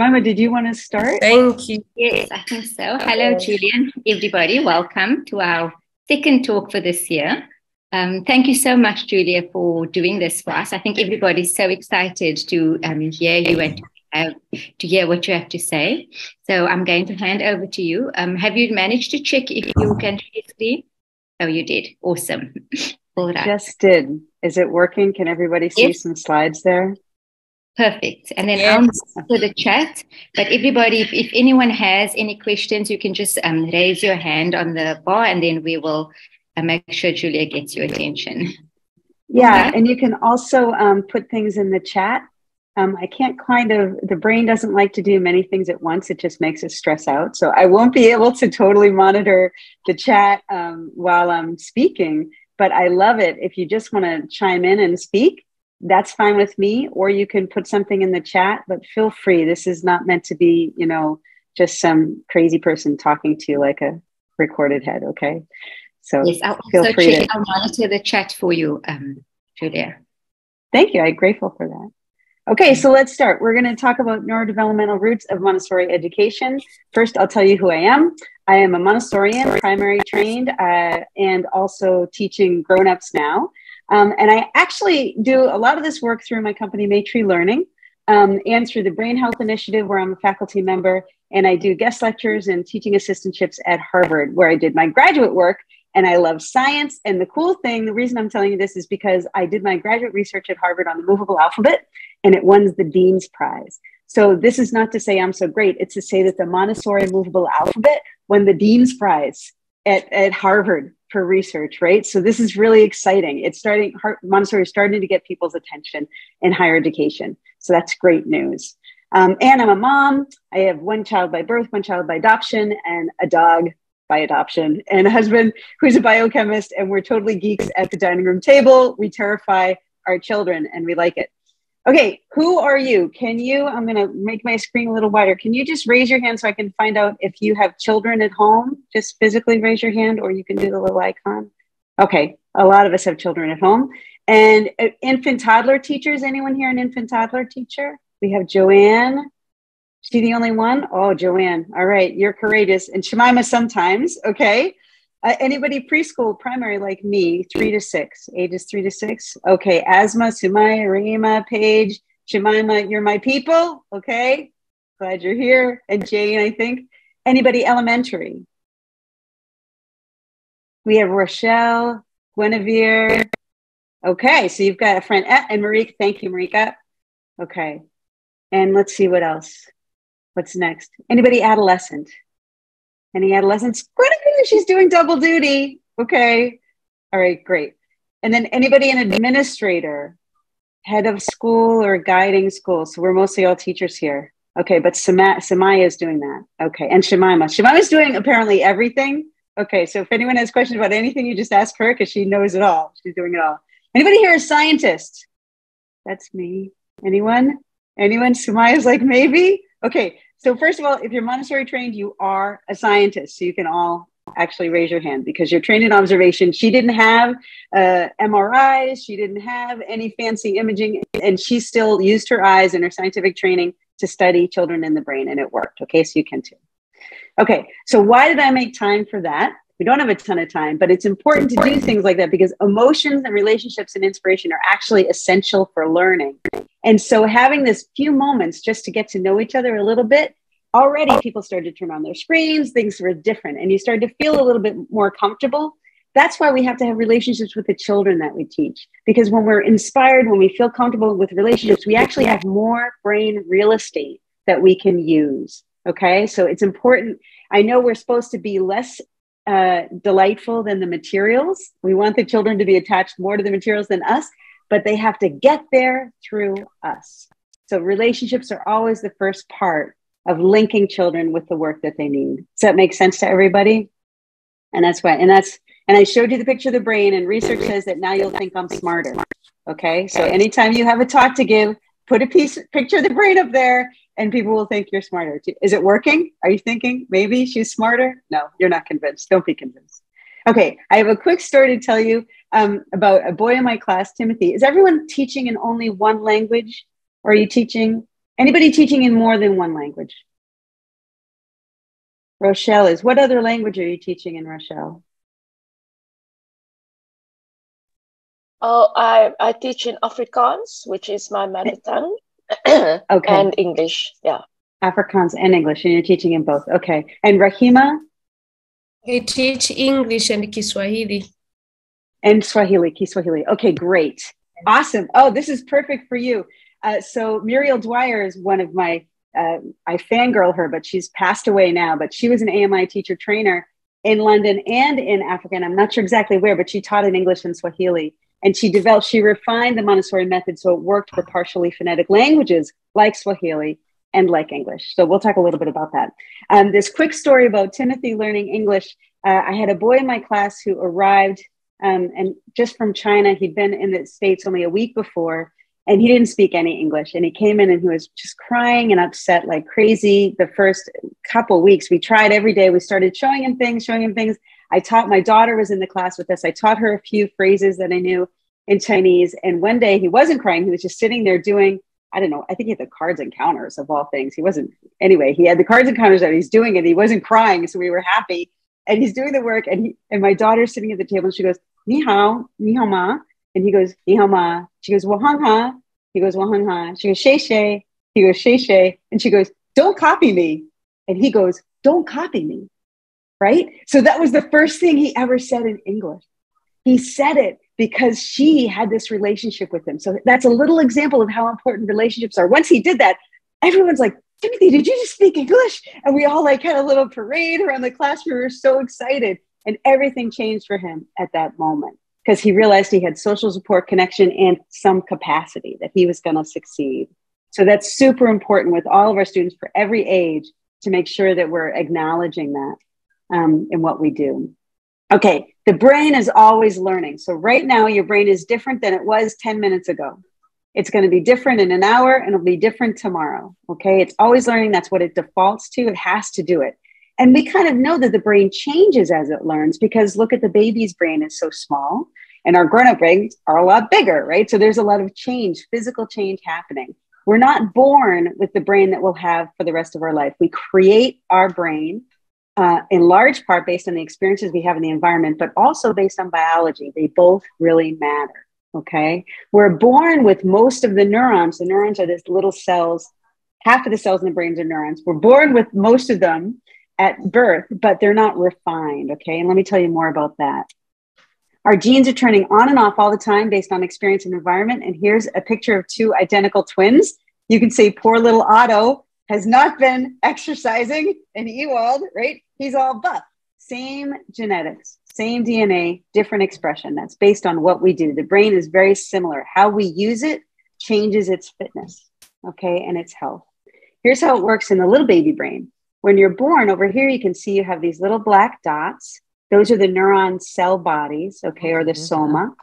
Jemima, did you want to start? Thank you. Yes, I think so. Hello, Julian. Everybody, welcome to our second talk for this year. Um, thank you so much, Julia, for doing this for us. I think everybody's so excited to um, hear you and uh, to hear what you have to say. So I'm going to hand over to you. Um, have you managed to check if you can share screen? Oh, you did. Awesome. All right. Just did. Is it working? Can everybody see yes. some slides there? Perfect. And then yes. I'll to the chat. But everybody, if, if anyone has any questions, you can just um, raise your hand on the bar and then we will uh, make sure Julia gets your attention. Yeah. Okay. And you can also um, put things in the chat. Um, I can't kind of, the brain doesn't like to do many things at once. It just makes us stress out. So I won't be able to totally monitor the chat um, while I'm speaking. But I love it. If you just want to chime in and speak, that's fine with me or you can put something in the chat but feel free. This is not meant to be you know just some crazy person talking to you like a recorded head okay? So yes i'll feel also free check, to, i'll monitor the chat for you um julia. Thank you i'm grateful for that. Okay so let's start. We're going to talk about neurodevelopmental roots of montessori education. First i'll tell you who i am. I am a montessorian primary trained uh, and also teaching grown-ups now um, and I actually do a lot of this work through my company, Maitri Learning, um, and through the Brain Health Initiative, where I'm a faculty member. And I do guest lectures and teaching assistantships at Harvard, where I did my graduate work. And I love science. And the cool thing, the reason I'm telling you this is because I did my graduate research at Harvard on the movable alphabet, and it won the Dean's Prize. So this is not to say I'm so great. It's to say that the Montessori movable alphabet won the Dean's Prize at, at Harvard for research, right? So this is really exciting. It's starting, Montessori is starting to get people's attention in higher education. So that's great news. Um, and I'm a mom. I have one child by birth, one child by adoption, and a dog by adoption, and a husband who's a biochemist. And we're totally geeks at the dining room table. We terrify our children and we like it. Okay, who are you? Can you, I'm going to make my screen a little wider. Can you just raise your hand so I can find out if you have children at home? Just physically raise your hand or you can do the little icon. Okay, a lot of us have children at home. And uh, infant toddler teachers, anyone here an infant toddler teacher? We have Joanne. She the only one? Oh, Joanne. All right, you're courageous. And Shemima sometimes, okay? Uh, anybody preschool, primary like me, three to six, ages three to six. Okay, Asma, Sumaya, Rima, Paige, Jemima, you're my people. Okay, glad you're here. And Jane, I think. Anybody elementary? We have Rochelle, Guinevere. Okay, so you've got a friend. Eh, and Marika, thank you, Marika. Okay, and let's see what else. What's next? Anybody adolescent? Any adolescents? She's doing double duty. Okay. All right, great. And then anybody an administrator, head of school or guiding school. So we're mostly all teachers here. Okay, but Samaya is doing that. Okay, and Shemima. Shemima's doing apparently everything. Okay, so if anyone has questions about anything, you just ask her because she knows it all. She's doing it all. Anybody here a scientist? That's me. Anyone? Anyone? Sumaya's like maybe. Okay, so first of all, if you're Montessori trained, you are a scientist. So you can all actually raise your hand because you're trained in observation. She didn't have uh, MRIs. She didn't have any fancy imaging, and she still used her eyes and her scientific training to study children in the brain, and it worked. Okay, so you can too. Okay, so why did I make time for that? We don't have a ton of time, but it's important to do things like that because emotions and relationships and inspiration are actually essential for learning. And so having this few moments just to get to know each other a little bit, already people started to turn on their screens, things were different, and you started to feel a little bit more comfortable. That's why we have to have relationships with the children that we teach. Because when we're inspired, when we feel comfortable with relationships, we actually have more brain real estate that we can use. Okay. So it's important. I know we're supposed to be less uh, delightful than the materials. We want the children to be attached more to the materials than us, but they have to get there through us. So relationships are always the first part of linking children with the work that they need. Does that make sense to everybody? And that's why, and that's, and I showed you the picture of the brain, and research says that now you'll think I'm smarter. Okay. So anytime you have a talk to give, put a piece, picture of the brain up there, and people will think you're smarter. Is it working? Are you thinking maybe she's smarter? No, you're not convinced. Don't be convinced. Okay. I have a quick story to tell you um, about a boy in my class, Timothy. Is everyone teaching in only one language? Or are you teaching Anybody teaching in more than one language? Rochelle is. What other language are you teaching in Rochelle? Oh, I, I teach in Afrikaans, which is my mother tongue, okay. and English. Yeah. Afrikaans and English, and you're teaching in both. Okay. And Rahima? I teach English and Kiswahili. And Swahili, Kiswahili. Okay, great. Awesome. Oh, this is perfect for you. Uh, so Muriel Dwyer is one of my, uh, I fangirl her, but she's passed away now, but she was an AMI teacher trainer in London and in Africa. And I'm not sure exactly where, but she taught in English and Swahili. And she developed, she refined the Montessori method so it worked for partially phonetic languages like Swahili and like English. So we'll talk a little bit about that. Um, this quick story about Timothy learning English. Uh, I had a boy in my class who arrived um, and just from China. He'd been in the States only a week before and he didn't speak any English. And he came in and he was just crying and upset like crazy. The first couple weeks, we tried every day. We started showing him things, showing him things. I taught my daughter was in the class with us. I taught her a few phrases that I knew in Chinese. And one day he wasn't crying. He was just sitting there doing, I don't know, I think he had the cards and counters of all things. He wasn't, anyway, he had the cards and counters that he's doing and he wasn't crying. So we were happy. And he's doing the work. And, he, and my daughter's sitting at the table and she goes, Ni hao, ni hao ma. And he goes, Ni ma. She goes, Wahang ha. He goes, Wahang ha. She goes, Shay Shay. He goes, Shay Shay. And she goes, Don't copy me. And he goes, Don't copy me right? So that was the first thing he ever said in English. He said it because she had this relationship with him. So that's a little example of how important relationships are. Once he did that, everyone's like, Timothy, did you just speak English? And we all like had a little parade around the classroom. We were so excited. And everything changed for him at that moment because he realized he had social support connection and some capacity that he was going to succeed. So that's super important with all of our students for every age to make sure that we're acknowledging that um, in what we do. Okay, the brain is always learning. So, right now, your brain is different than it was 10 minutes ago. It's going to be different in an hour and it'll be different tomorrow. Okay, it's always learning. That's what it defaults to. It has to do it. And we kind of know that the brain changes as it learns because look at the baby's brain is so small and our grown up brains are a lot bigger, right? So, there's a lot of change, physical change happening. We're not born with the brain that we'll have for the rest of our life. We create our brain uh, in large part based on the experiences we have in the environment, but also based on biology. They both really matter. Okay. We're born with most of the neurons. The neurons are these little cells. Half of the cells in the brains are neurons. We're born with most of them at birth, but they're not refined. Okay. And let me tell you more about that. Our genes are turning on and off all the time based on experience and environment. And here's a picture of two identical twins. You can see poor little Otto has not been exercising in Ewald, right? He's all buff. Same genetics, same DNA, different expression. That's based on what we do. The brain is very similar. How we use it changes its fitness, okay, and its health. Here's how it works in the little baby brain. When you're born, over here, you can see you have these little black dots. Those are the neuron cell bodies, okay, or the soma.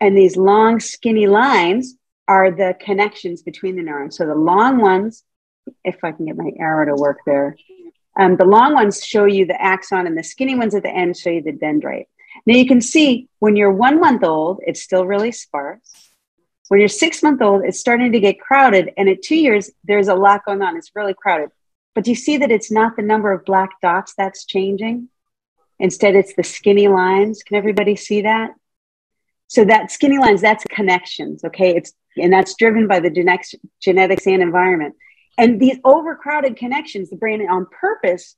And these long, skinny lines are the connections between the neurons. So the long ones if I can get my arrow to work there. Um, the long ones show you the axon, and the skinny ones at the end show you the dendrite. Now you can see when you're one month old, it's still really sparse. When you're six month old, it's starting to get crowded. And at two years, there's a lot going on. It's really crowded. But do you see that it's not the number of black dots that's changing? Instead, it's the skinny lines. Can everybody see that? So that skinny lines, that's connections. Okay. It's and that's driven by the genetics and environment. And these overcrowded connections, the brain on purpose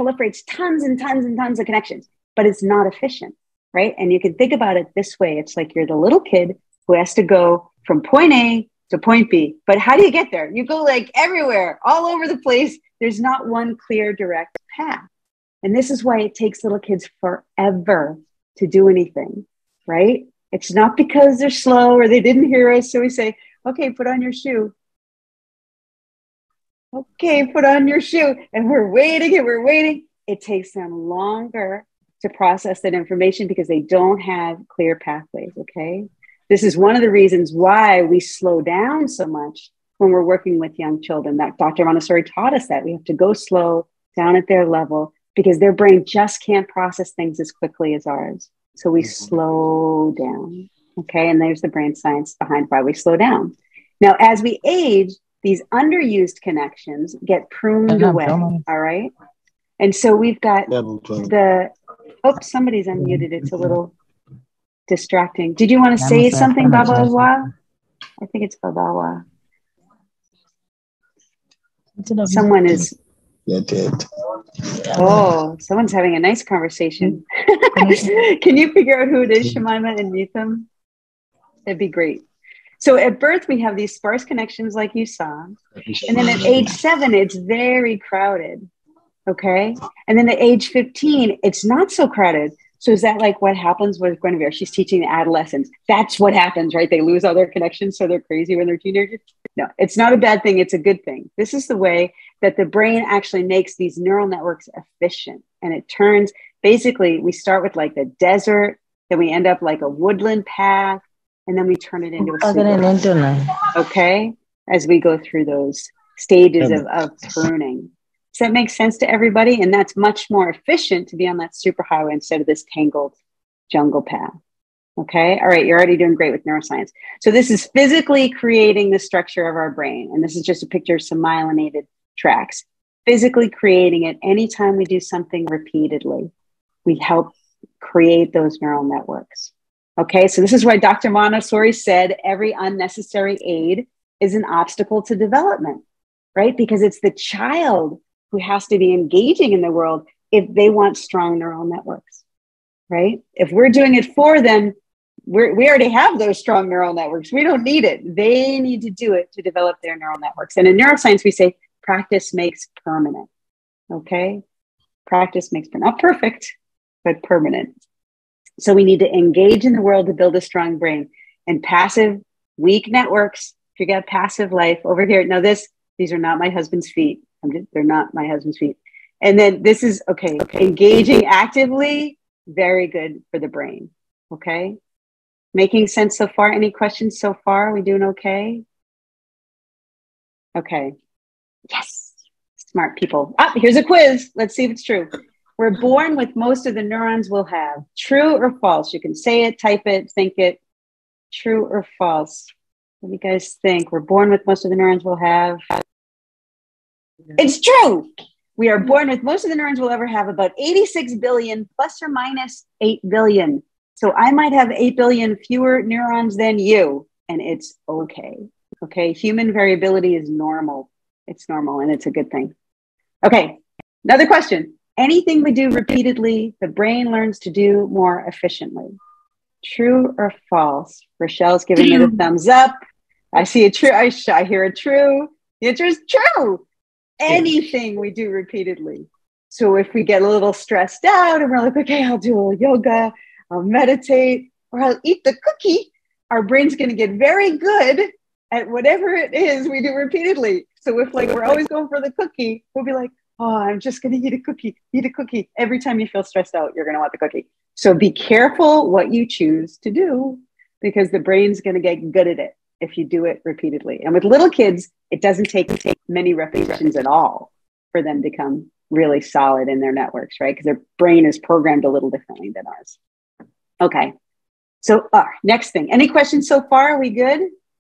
proliferates tons and tons and tons of connections, but it's not efficient, right? And you can think about it this way it's like you're the little kid who has to go from point A to point B. But how do you get there? You go like everywhere, all over the place. There's not one clear, direct path. And this is why it takes little kids forever to do anything, right? It's not because they're slow or they didn't hear us. So we say, okay, put on your shoe okay, put on your shoe. And we're waiting and we're waiting. It takes them longer to process that information because they don't have clear pathways. Okay. This is one of the reasons why we slow down so much when we're working with young children. That Dr. Montessori taught us that we have to go slow down at their level because their brain just can't process things as quickly as ours. So we mm-hmm. slow down. Okay. And there's the brain science behind why we slow down. Now, as we age, these underused connections get pruned away. All right. And so we've got the, oh, somebody's unmuted. It's a little distracting. Did you want to say something, Babawa? I think it's Babawa. Someone is. Yeah, did. Oh, someone's having a nice conversation. Can you figure out who it is, Shemima, and meet them? That'd be great. So at birth, we have these sparse connections, like you saw. And then at age seven, it's very crowded. Okay. And then at age 15, it's not so crowded. So is that like what happens with Guinevere? She's teaching the adolescents. That's what happens, right? They lose all their connections, so they're crazy when they're teenagers. No, it's not a bad thing. It's a good thing. This is the way that the brain actually makes these neural networks efficient. And it turns basically, we start with like the desert, then we end up like a woodland path, and then we turn it into a okay as we go through those stages of, of pruning does that make sense to everybody and that's much more efficient to be on that superhighway instead of this tangled jungle path. Okay? All right you're already doing great with neuroscience. So this is physically creating the structure of our brain and this is just a picture of some myelinated tracks. Physically creating it anytime we do something repeatedly. We help create those neural networks. Okay, so this is why Dr. Montessori said every unnecessary aid is an obstacle to development, right? Because it's the child who has to be engaging in the world if they want strong neural networks, right? If we're doing it for them, we're, we already have those strong neural networks. We don't need it. They need to do it to develop their neural networks. And in neuroscience, we say practice makes permanent. Okay, practice makes not perfect, but permanent. So we need to engage in the world to build a strong brain. And passive, weak networks, if you get passive life over here. Now, this, these are not my husband's feet. Just, they're not my husband's feet. And then this is okay, okay, engaging actively, very good for the brain. Okay. Making sense so far? Any questions so far? Are we doing okay? Okay. Yes. Smart people. Ah, here's a quiz. Let's see if it's true. We're born with most of the neurons we'll have. True or false? You can say it, type it, think it. True or false? What do you guys think? We're born with most of the neurons we'll have. It's true. We are born with most of the neurons we'll ever have, about 86 billion plus or minus 8 billion. So I might have 8 billion fewer neurons than you, and it's okay. Okay. Human variability is normal. It's normal and it's a good thing. Okay. Another question anything we do repeatedly, the brain learns to do more efficiently. True or false? Rochelle's giving it a thumbs up. I see a true. I, I hear a true. The answer is true. Anything we do repeatedly. So if we get a little stressed out and we're like, okay, I'll do a little yoga, I'll meditate, or I'll eat the cookie, our brain's going to get very good at whatever it is we do repeatedly. So if like we're always going for the cookie, we'll be like, oh, I'm just going to eat a cookie, eat a cookie. Every time you feel stressed out, you're going to want the cookie. So be careful what you choose to do because the brain's going to get good at it if you do it repeatedly. And with little kids, it doesn't take, take many repetitions at all for them to become really solid in their networks, right? Because their brain is programmed a little differently than ours. Okay. So, uh, next thing. Any questions so far? Are we good?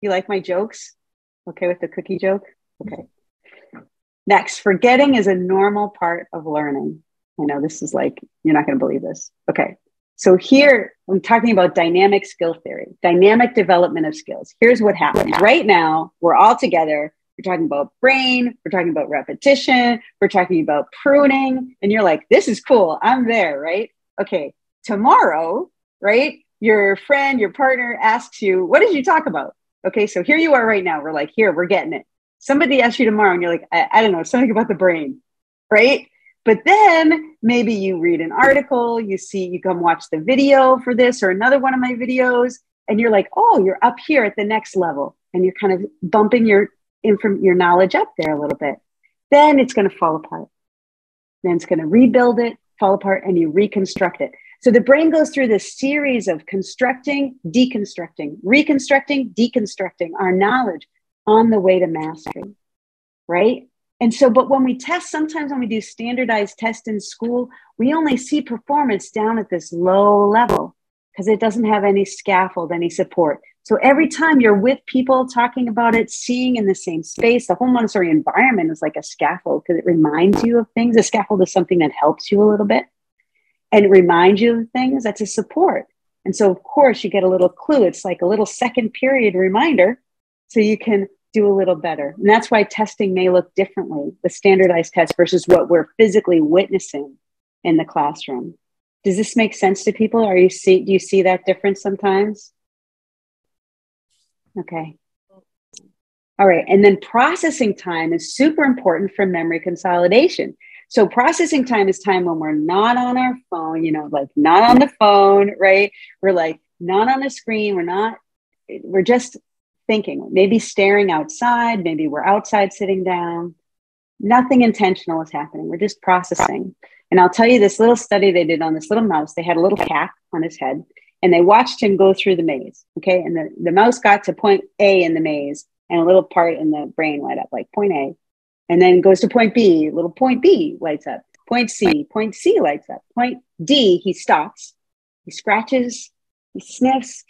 You like my jokes? Okay with the cookie joke? Okay. Next, forgetting is a normal part of learning. I know this is like, you're not going to believe this. Okay. So here I'm talking about dynamic skill theory, dynamic development of skills. Here's what happens. Right now, we're all together. We're talking about brain, we're talking about repetition, we're talking about pruning, and you're like, this is cool. I'm there, right? Okay. Tomorrow, right? Your friend, your partner asks you, what did you talk about? Okay. So here you are right now. We're like, here, we're getting it somebody asks you tomorrow and you're like, I, I don't know, something about the brain, right? But then maybe you read an article, you see, you come watch the video for this or another one of my videos, and you're like, oh, you're up here at the next level, and you're kind of bumping your inform your knowledge up there a little bit. Then it's going to fall apart. Then it's going to rebuild it, fall apart, and you reconstruct it. So the brain goes through this series of constructing, deconstructing, reconstructing, deconstructing our knowledge on the way to mastery, right? And so, but when we test, sometimes when we do standardized tests in school, we only see performance down at this low level because it doesn't have any scaffold, any support. So every time you're with people talking about it, seeing in the same space, the whole Montessori environment is like a scaffold because it reminds you of things. A scaffold is something that helps you a little bit and it reminds you of things. That's a support. And so, of course, you get a little clue. It's like a little second period reminder so you can do a little better. And that's why testing may look differently, the standardized test versus what we're physically witnessing in the classroom. Does this make sense to people? Are you see do you see that difference sometimes? Okay. All right. And then processing time is super important for memory consolidation. So processing time is time when we're not on our phone, you know, like not on the phone, right? We're like not on the screen. We're not, we're just thinking, maybe staring outside, maybe we're outside sitting down. Nothing intentional is happening. We're just processing. And I'll tell you this little study they did on this little mouse. They had a little cap on his head and they watched him go through the maze. Okay. And the, the mouse got to point A in the maze and a little part in the brain light up, like point A. And then goes to point B, little point B lights up. Point C, point C lights up. Point D, he stops. He scratches, he sniffs,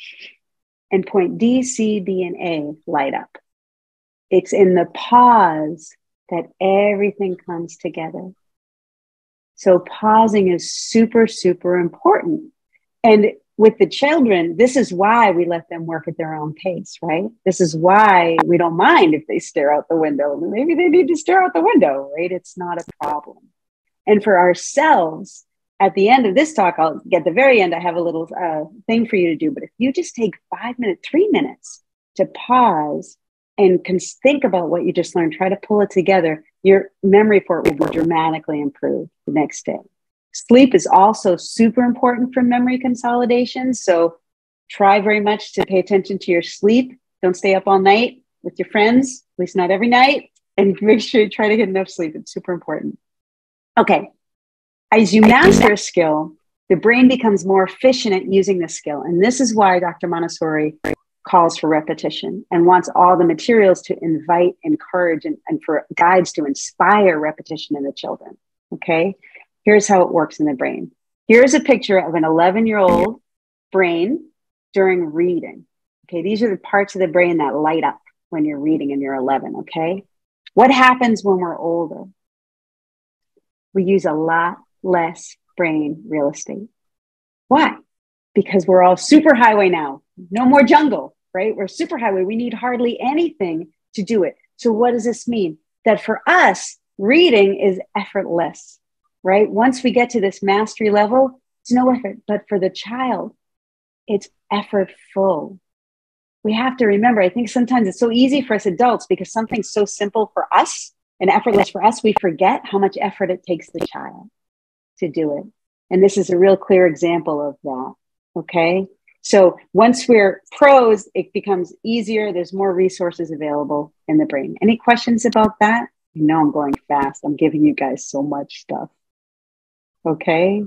and point D, C, B, and A light up. It's in the pause that everything comes together. So pausing is super, super important. And with the children, this is why we let them work at their own pace, right? This is why we don't mind if they stare out the window. Maybe they need to stare out the window, right? It's not a problem. And for ourselves, at the end of this talk, I'll get the very end, I have a little uh, thing for you to do. But if you just take five minutes, three minutes to pause and can think about what you just learned, try to pull it together, your memory for it will be dramatically improved the next day. Sleep is also super important for memory consolidation. So try very much to pay attention to your sleep. Don't stay up all night with your friends, at least not every night. And make sure you try to get enough sleep. It's super important. Okay. As you master a skill, the brain becomes more efficient at using the skill. And this is why Dr. Montessori calls for repetition and wants all the materials to invite, encourage, and, and for guides to inspire repetition in the children. Okay. Here's how it works in the brain. Here's a picture of an 11 year old brain during reading. Okay, these are the parts of the brain that light up when you're reading and you're 11. Okay, what happens when we're older? We use a lot less brain real estate. Why? Because we're all super highway now. No more jungle, right? We're super highway. We need hardly anything to do it. So, what does this mean? That for us, reading is effortless right? Once we get to this mastery level, it's no effort. But for the child, it's effortful. We have to remember, I think sometimes it's so easy for us adults because something's so simple for us and effortless for us, we forget how much effort it takes the child to do it. And this is a real clear example of that. Okay. So once we're pros, it becomes easier. There's more resources available in the brain. Any questions about that? You know, I'm going fast. I'm giving you guys so much stuff. Okay.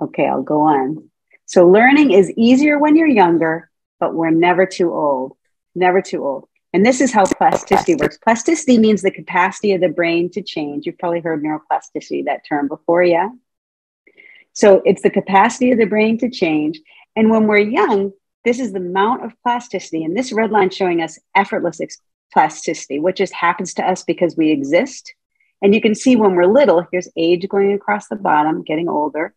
Okay, I'll go on. So learning is easier when you're younger, but we're never too old. Never too old. And this is how plasticity works. Plasticity means the capacity of the brain to change. You've probably heard neuroplasticity, that term before, yeah? So it's the capacity of the brain to change. And when we're young, this is the amount of plasticity. And this red line showing us effortless plasticity, which just happens to us because we exist and you can see when we're little, here's age going across the bottom, getting older,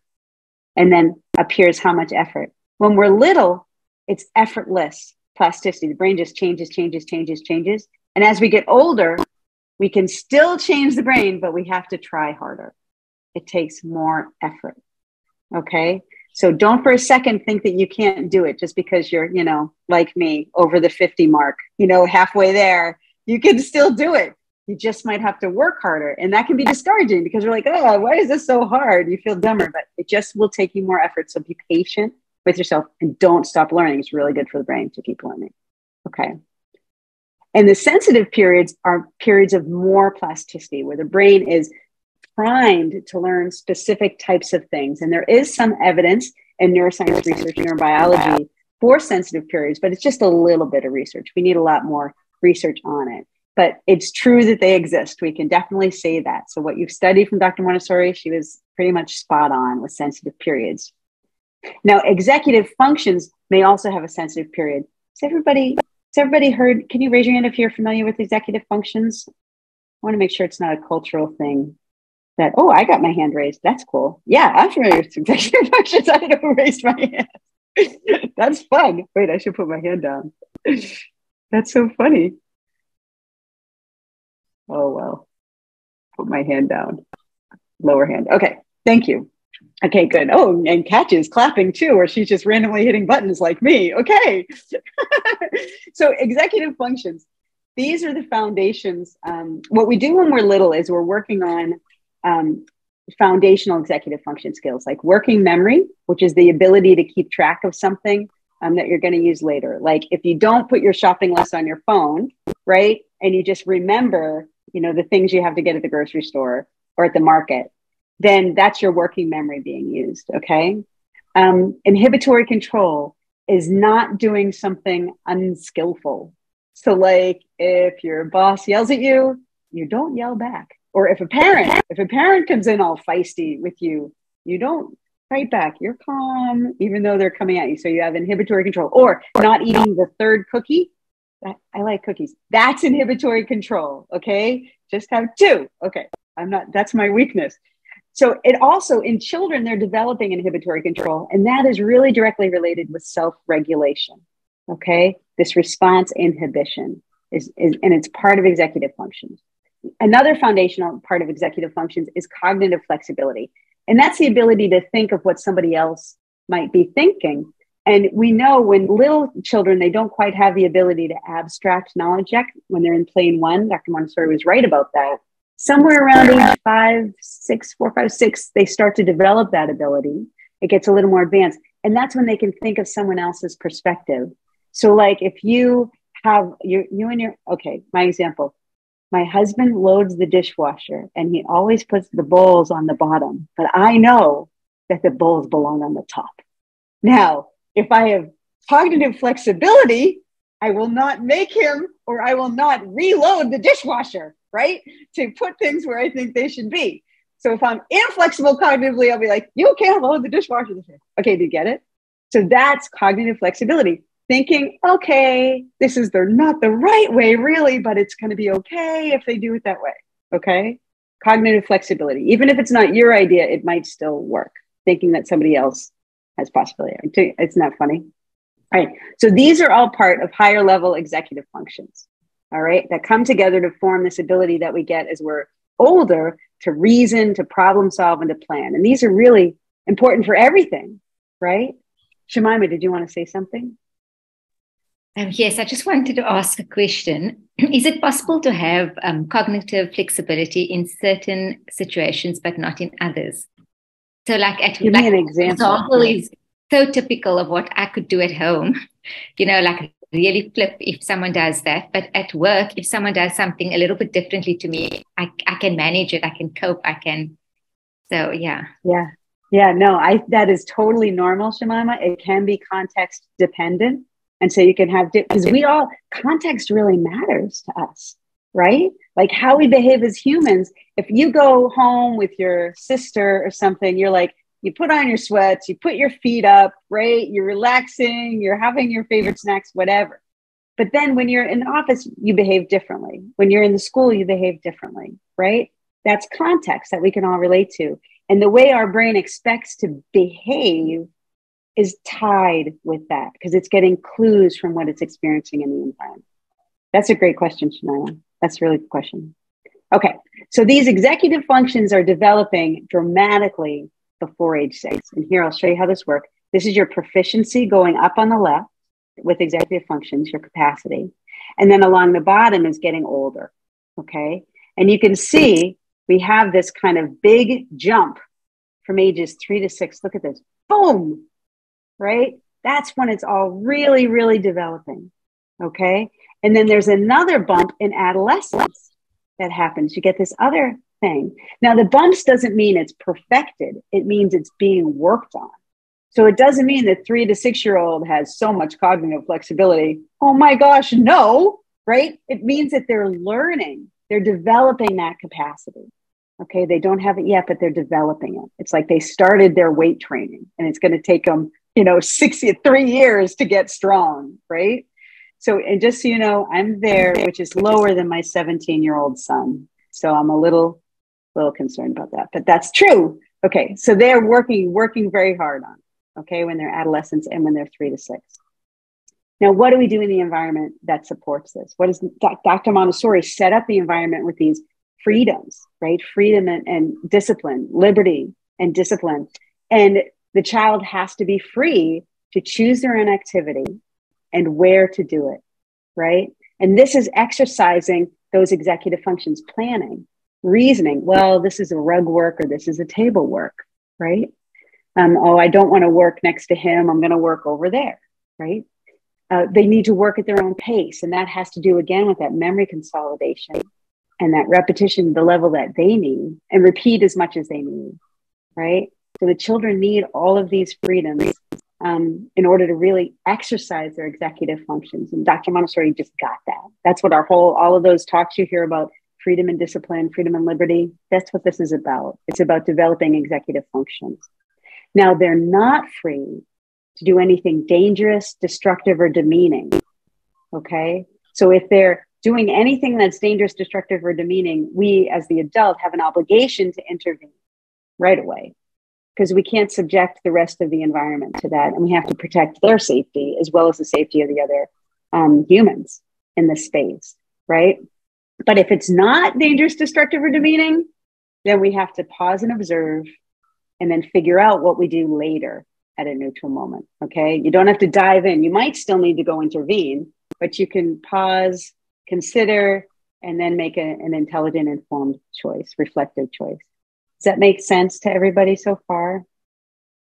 and then appears how much effort. When we're little, it's effortless plasticity. The brain just changes, changes, changes, changes. And as we get older, we can still change the brain, but we have to try harder. It takes more effort. Okay. So don't for a second think that you can't do it just because you're, you know, like me over the 50 mark, you know, halfway there. You can still do it you just might have to work harder. And that can be discouraging because you're like, oh, why is this so hard? You feel dumber, but it just will take you more effort. So be patient with yourself and don't stop learning. It's really good for the brain to keep learning. Okay. And the sensitive periods are periods of more plasticity where the brain is primed to learn specific types of things. And there is some evidence in neuroscience research, neurobiology for sensitive periods, but it's just a little bit of research. We need a lot more research on it but it's true that they exist. We can definitely say that. So, what you've studied from Dr. Montessori, she was pretty much spot on with sensitive periods. Now, executive functions may also have a sensitive period. Has everybody, has everybody heard? Can you raise your hand if you're familiar with executive functions? I want to make sure it's not a cultural thing that, oh, I got my hand raised. That's cool. Yeah, I'm familiar with executive functions. I don't raised my hand. That's fun. Wait, I should put my hand down. That's so funny. Oh, well. Put my hand down. Lower hand. Okay. Thank you. Okay, good. Oh, and Katya's clapping too, or she's just randomly hitting buttons like me. Okay. so, executive functions. These are the foundations. Um, what we do when we're little is we're working on um, foundational executive function skills like working memory, which is the ability to keep track of something um, that you're going to use later. Like if you don't put your shopping list on your phone, right, and you just remember, you know, the things you have to get at the grocery store or at the market, then that's your working memory being used. Okay. Um, inhibitory control is not doing something unskillful. So, like if your boss yells at you, you don't yell back. Or if a parent, if a parent comes in all feisty with you, you don't fight back. You're calm, even though they're coming at you. So you have inhibitory control. Or not eating the third cookie. I like cookies. That's inhibitory control. Okay. Just have two. Okay. I'm not, that's my weakness. So it also in children, they're developing inhibitory control, and that is really directly related with self-regulation. Okay, this response inhibition is, is and it's part of executive functions. Another foundational part of executive functions is cognitive flexibility, and that's the ability to think of what somebody else might be thinking. And we know when little children, they don't quite have the ability to abstract knowledge yet when they're in plane one. Dr. Montessori was right about that somewhere around age five, six, four, five, six, they start to develop that ability. It gets a little more advanced. And that's when they can think of someone else's perspective. So, like if you have you, you and your, okay, my example, my husband loads the dishwasher and he always puts the bowls on the bottom, but I know that the bowls belong on the top. Now, if I have cognitive flexibility, I will not make him or I will not reload the dishwasher right? To put things where I think they should be. So if I'm inflexible cognitively, I'll be like, you can't load the dishwasher this. Okay, do you get it? So that's cognitive flexibility. Thinking, okay, this is the not the right way, really, but it's going to be okay if they do it that way. Okay. Cognitive flexibility. Even if it's not your idea, it might still work. Thinking that somebody else has possibility. It's not funny. All right. So these are all part of higher level executive functions all right, that come together to form this ability that we get as we're older to reason, to problem solve, and to plan. And these are really important for everything, right? Shemima, did you want to say something? Um, yes, I just wanted to ask a question. Is it possible to have um, cognitive flexibility in certain situations, but not in others? So, like, at Give like, me an example. example is so typical of what I could do at home. You know, like really flip if someone does that. But at work, if someone does something a little bit differently to me, I, I can manage it. I can cope. I can. So, yeah. Yeah. Yeah. No, I, that is totally normal, Shemima. It can be context dependent. And so you can have, because we all, context really matters to us, right? Like how we behave as humans. If you go home with your sister or something, you're like, you put on your sweats, you put your feet up, right? You're relaxing, you're having your favorite snacks, whatever. But then when you're in the office, you behave differently. When you're in the school, you behave differently, right? That's context that we can all relate to. And the way our brain expects to behave is tied with that because it's getting clues from what it's experiencing in the environment. That's a great question, Shania. That's a really good question. Okay, so these executive functions are developing dramatically before age six. And here I'll show you how this works. This is your proficiency going up on the left with executive functions, your capacity. And then along the bottom is getting older. Okay. And you can see we have this kind of big jump from ages three to six. Look at this. Boom. Right. That's when it's all really, really developing. Okay. And then there's another bump in adolescence that happens. You get this other thing. Now, the bumps doesn't mean it's perfected, it means it's being worked on. So it doesn't mean that three to six year old has so much cognitive flexibility. Oh my gosh, no, right? It means that they're learning, they're developing that capacity. Okay, they don't have it yet, but they're developing it. It's like they started their weight training and it's going to take them, you know, 60, three years to get strong, right? So, and just so you know, I'm there, which is lower than my 17 year old son. So I'm a little, little concerned about that, but that's true. Okay, so they're working, working very hard on, okay, when they're adolescents and when they're three to six. Now, what do we do in the environment that supports this? What does Dr. Montessori set up the environment with these freedoms, right? Freedom and, and discipline, liberty and discipline. And the child has to be free to choose their own activity and where to do it, right? And this is exercising those executive functions, planning, reasoning. Well, this is a rug work or this is a table work, right? Um, oh, I don't want to work next to him. I'm going to work over there, right? Uh, they need to work at their own pace. And that has to do again with that memory consolidation and that repetition, the level that they need, and repeat as much as they need, right? So the children need all of these freedoms um, in order to really exercise their executive functions. And Dr. Montessori just got that. That's what our whole, all of those talks you hear about freedom and discipline, freedom and liberty, that's what this is about. It's about developing executive functions. Now, they're not free to do anything dangerous, destructive, or demeaning. Okay. So if they're doing anything that's dangerous, destructive, or demeaning, we as the adult have an obligation to intervene right away because we can't subject the rest of the environment to that. And we have to protect their safety as well as the safety of the other um, humans in the space, right? But if it's not dangerous, destructive, or demeaning, then we have to pause and observe and then figure out what we do later at a neutral moment. Okay. You don't have to dive in. You might still need to go intervene, but you can pause, consider, and then make a, an intelligent, informed choice, reflective choice. Does that make sense to everybody so far?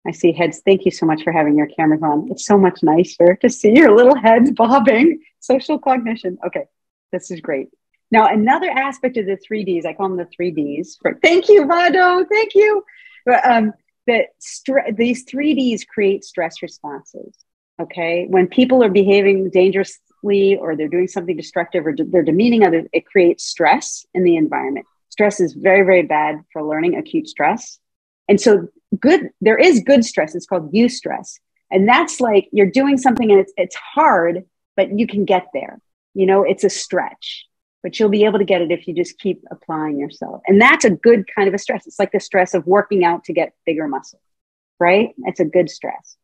I see heads. Thank you so much for having your cameras on. It's so much nicer to see your little heads bobbing. Social cognition. Okay, this is great. Now, another aspect of the 3Ds, I call them the 3Ds. For, thank you, Vado. Thank you. Um, that stre- these 3Ds create stress responses. Okay. When people are behaving dangerously or they're doing something destructive or de- they're demeaning others, it creates stress in the environment. Stress is very, very bad for learning acute stress. And so, good, there is good stress. It's called eustress. And that's like you're doing something and it's, it's hard, but you can get there. You know, it's a stretch but you'll be able to get it if you just keep applying yourself. And that's a good kind of a stress. It's like the stress of working out to get bigger muscle, right? It's a good stress.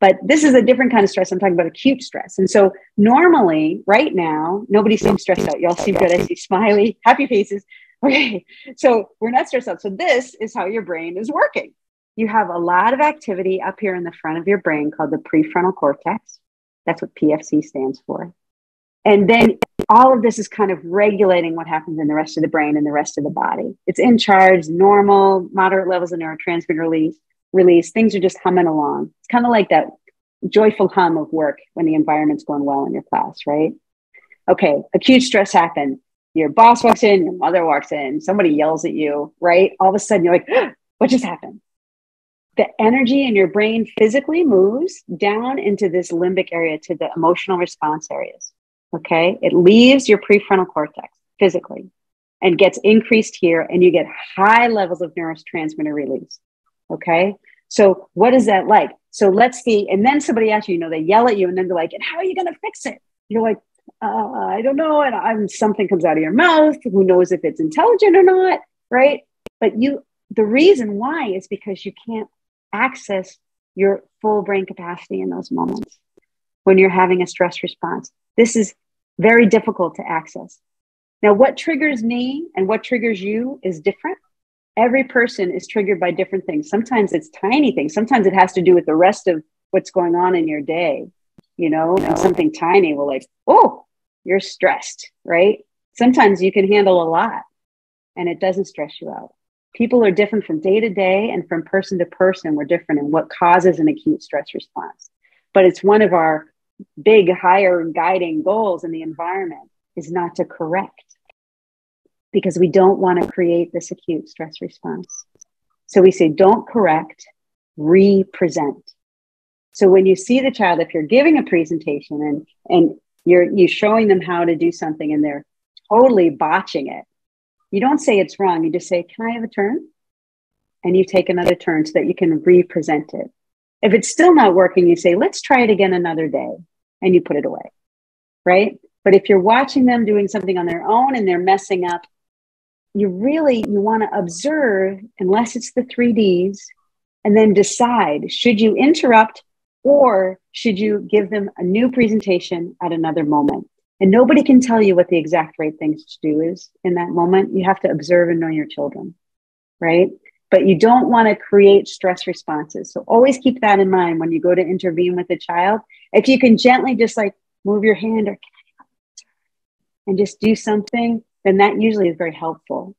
But this is a different kind of stress. I'm talking about acute stress. And so normally, right now, nobody seems stressed out. Y'all seem good. I see smiley, happy faces. Okay. So we're not stressed out. So this is how your brain is working. You have a lot of activity up here in the front of your brain called the prefrontal cortex. That's what PFC stands for. And then all of this is kind of regulating what happens in the rest of the brain and the rest of the body. It's in charge, normal, moderate levels of neurotransmitter release. Release things are just humming along. It's kind of like that joyful hum of work when the environment's going well in your class, right? Okay, acute stress happened. Your boss walks in, your mother walks in, somebody yells at you, right? All of a sudden, you're like, what just happened? The energy in your brain physically moves down into this limbic area to the emotional response areas. Okay. It leaves your prefrontal cortex physically and gets increased here, and you get high levels of neurotransmitter release. Okay. So, what is that like? So, let's see. And then somebody asks you, you know, they yell at you, and then they're like, and how are you going to fix it? You're like, uh, I don't know. And I'm, something comes out of your mouth. Who knows if it's intelligent or not? Right. But you, the reason why is because you can't access your full brain capacity in those moments when you're having a stress response. This is very difficult to access. Now, what triggers me and what triggers you is different. Every person is triggered by different things. Sometimes it's tiny things. Sometimes it has to do with the rest of what's going on in your day, you know, and something tiny will like, oh, you're stressed, right? Sometimes you can handle a lot and it doesn't stress you out. People are different from day to day and from person to person. We're different in what causes an acute stress response. But it's one of our big, higher guiding goals in the environment is not to correct because we don't want to create this acute stress response. So we say, don't correct, represent. So when you see the child, if you're giving a presentation and, and you're, you're showing them how to do something and they're totally botching it, You don't say it's wrong. You just say, Can I have a turn? And you take another turn so that you can represent it. If it's still not working, you say, Let's try it again another day. And you put it away. Right. But if you're watching them doing something on their own and they're messing up, you really you want to observe unless it's the 3ds and then decide should you interrupt or should you give them a new presentation at another moment and nobody can tell you what the exact right things to do is in that moment you have to observe and know your children right but you don't want to create stress responses so always keep that in mind when you go to intervene with a child if you can gently just like move your hand or and just do something then that usually is very helpful.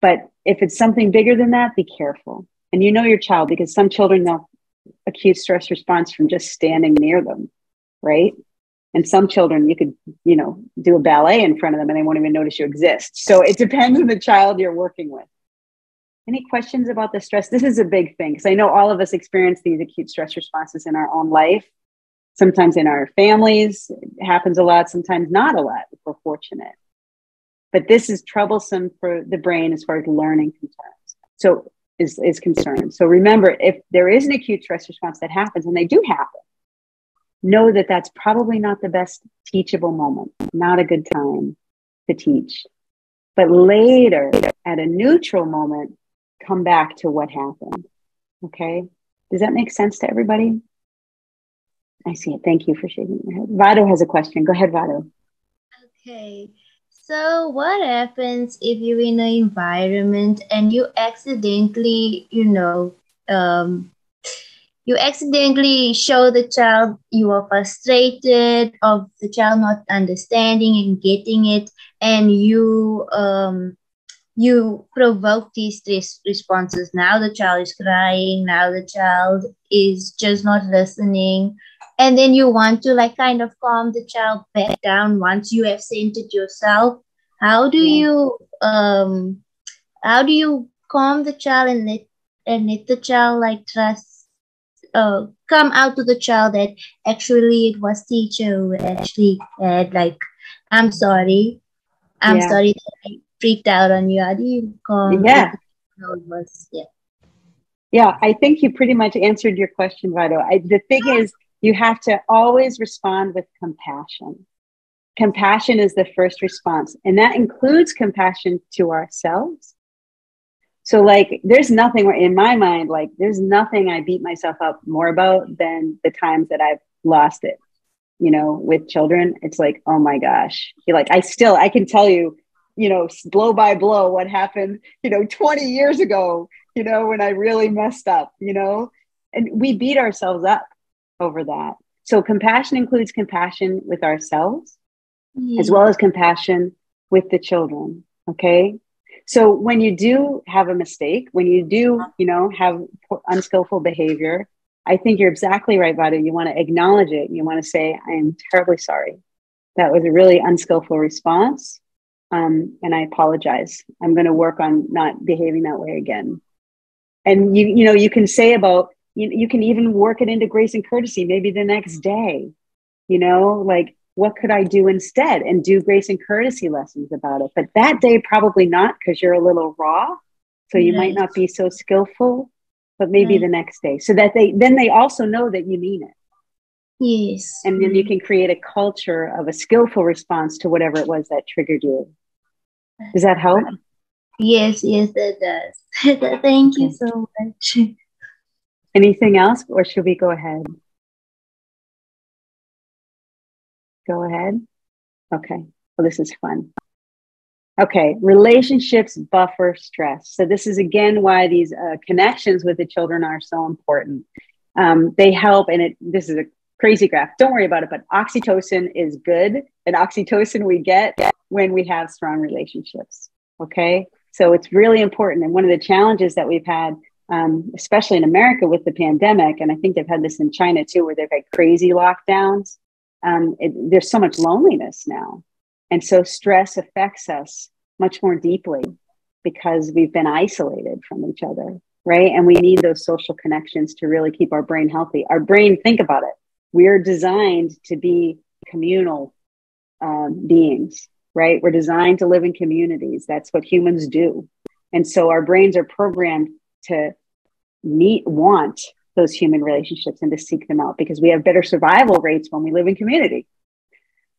But if it's something bigger than that, be careful. And you know your child because some children they'll acute stress response from just standing near them, right? And some children you could, you know, do a ballet in front of them and they won't even notice you exist. So it depends on the child you're working with. Any questions about the stress? This is a big thing because I know all of us experience these acute stress responses in our own life. Sometimes in our families, it happens a lot, sometimes not a lot if we're fortunate but this is troublesome for the brain as far as learning concerns. So is, is concerned. So remember, if there is an acute stress response that happens, and they do happen, know that that's probably not the best teachable moment, not a good time to teach. But later, at a neutral moment, come back to what happened. Okay. Does that make sense to everybody? I see it. Thank you for shaking your head. Vado has a question. Go ahead, Vado. Okay. So, what happens if you're in an environment and you accidentally, you know, um, you accidentally show the child you are frustrated of the child not understanding and getting it, and you um, you provoke these stress responses. Now the child is crying. Now the child is just not listening and then you want to like kind of calm the child back down once you have centered yourself how do yeah. you um how do you calm the child and let and let the child like trust uh come out to the child that actually it was teacher who actually had like i'm sorry i'm yeah. sorry that i freaked out on you how do you calm yeah was, yeah yeah i think you pretty much answered your question Vado. I, the thing is you have to always respond with compassion. Compassion is the first response, and that includes compassion to ourselves. So, like, there's nothing in my mind, like, there's nothing I beat myself up more about than the times that I've lost it, you know, with children. It's like, oh my gosh. You're like, I still, I can tell you, you know, blow by blow what happened, you know, 20 years ago, you know, when I really messed up, you know, and we beat ourselves up over that. So compassion includes compassion with ourselves mm. as well as compassion with the children. Okay. So when you do have a mistake, when you do, you know, have unskillful behavior, I think you're exactly right, Vado. You want to acknowledge it. You want to say, I am terribly sorry. That was a really unskillful response. Um, and I apologize. I'm going to work on not behaving that way again. And you, you know, you can say about you, you can even work it into grace and courtesy maybe the next day. You know like what could i do instead? And do grace and courtesy lessons about it. But that day probably not because you're a little raw. So you right. might not be so skillful but maybe right. the next day. So that they then they also know that you mean it. Yes. And then you can create a culture of a skillful response to whatever it was that triggered you does that help yes yes it does thank you so much Anything else, or should we go ahead? Go ahead. Okay. Well, this is fun. Okay, relationships buffer stress. So this is again why these uh, connections with the children are so important. Um, they help, and it. This is a crazy graph. Don't worry about it. But oxytocin is good, and oxytocin we get when we have strong relationships. Okay, so it's really important. And one of the challenges that we've had um, especially in America with the pandemic, and I think they've had this in China too, where they've had crazy lockdowns. Um, it, there's so much loneliness now, and so stress affects us much more deeply because we've been isolated from each other, right? And we need those social connections to really keep our brain healthy. Our brain, think about it, we're designed to be communal um, beings. right? We're designed to live in communities. That's what humans do. And so our brains are programmed to meet, want those human relationships and to seek them out because we have better survival rates when we live in community.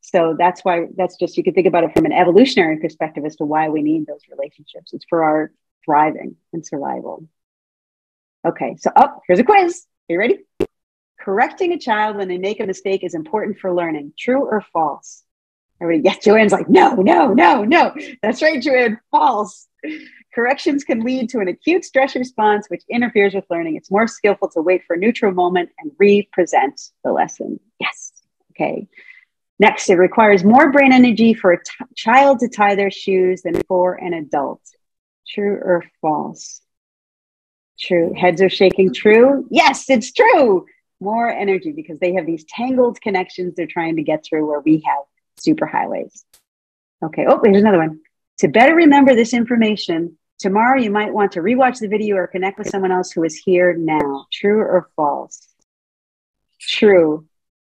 So that's why that's just, you can think about it from an evolutionary perspective as to why we need those relationships. It's for our thriving and survival. Okay, so up, oh, here's a quiz. Are you ready? Correcting a child when they make a mistake is important for learning. True or false? Everybody, yes, Joanne's like, no, no, no, no. That's right, Joanne, false. Corrections can lead to an acute stress response, which interferes with learning. It's more skillful to wait for a neutral moment and re-present the lesson. Yes. Okay. Next, it requires more brain energy for a child to tie their shoes than for an adult. True or false? True. Heads are shaking. True. Yes, it's true. More energy because they have these tangled connections they're trying to get through where we have super highways. Okay. Oh, here's another one. To better remember this information, tomorrow you might want to rewatch the video or connect with someone else who is here now. True or false? True.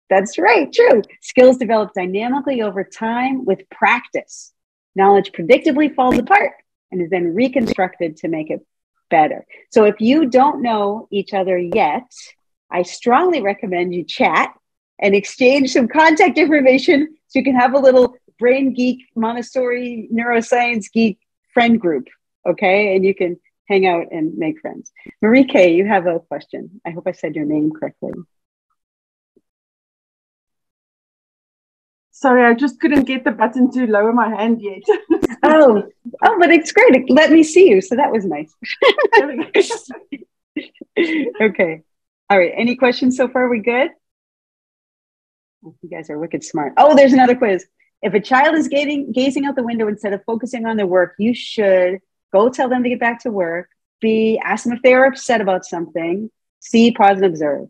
That's right. True. Skills develop dynamically over time with practice. Knowledge predictably falls apart and is then reconstructed to make it better. So if you don't know each other yet, I strongly recommend you chat and exchange some contact information so you can have a little brain geek Montessori neuroscience geek friend group. Okay. And you can hang out and make friends. Marie K, you have a question. I hope I said your name correctly. Sorry, I just couldn't get the button to lower my hand yet. oh, oh, but it's great. Let me see you. So that was nice. okay. All right. Any questions so far? We good? You guys are wicked smart. Oh, there's another quiz. If a child is gazing, gazing out the window instead of focusing on their work, you should go tell them to get back to work. B, ask them if they are upset about something. C, pause and observe.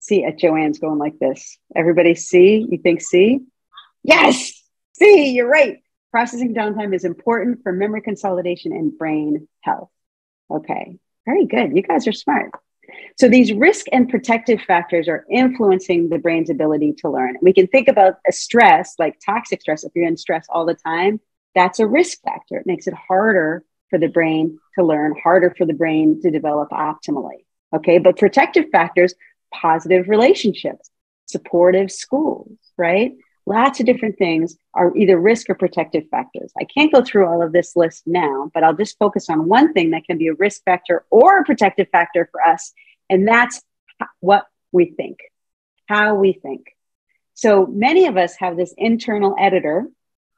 See, at Joanne's going like this. Everybody see? You think see? Yes! See, you're right. Processing downtime is important for memory consolidation and brain health. Okay, very good. You guys are smart. So these risk and protective factors are influencing the brain's ability to learn. We can think about a stress, like toxic stress, if you're in stress all the time, that's a risk factor. It makes it harder for the brain to learn, harder for the brain to develop optimally. Okay, but protective factors positive relationships, supportive schools, right? Lots of different things are either risk or protective factors. I can't go through all of this list now, but I'll just focus on one thing that can be a risk factor or a protective factor for us, and that's what we think, how we think. So many of us have this internal editor,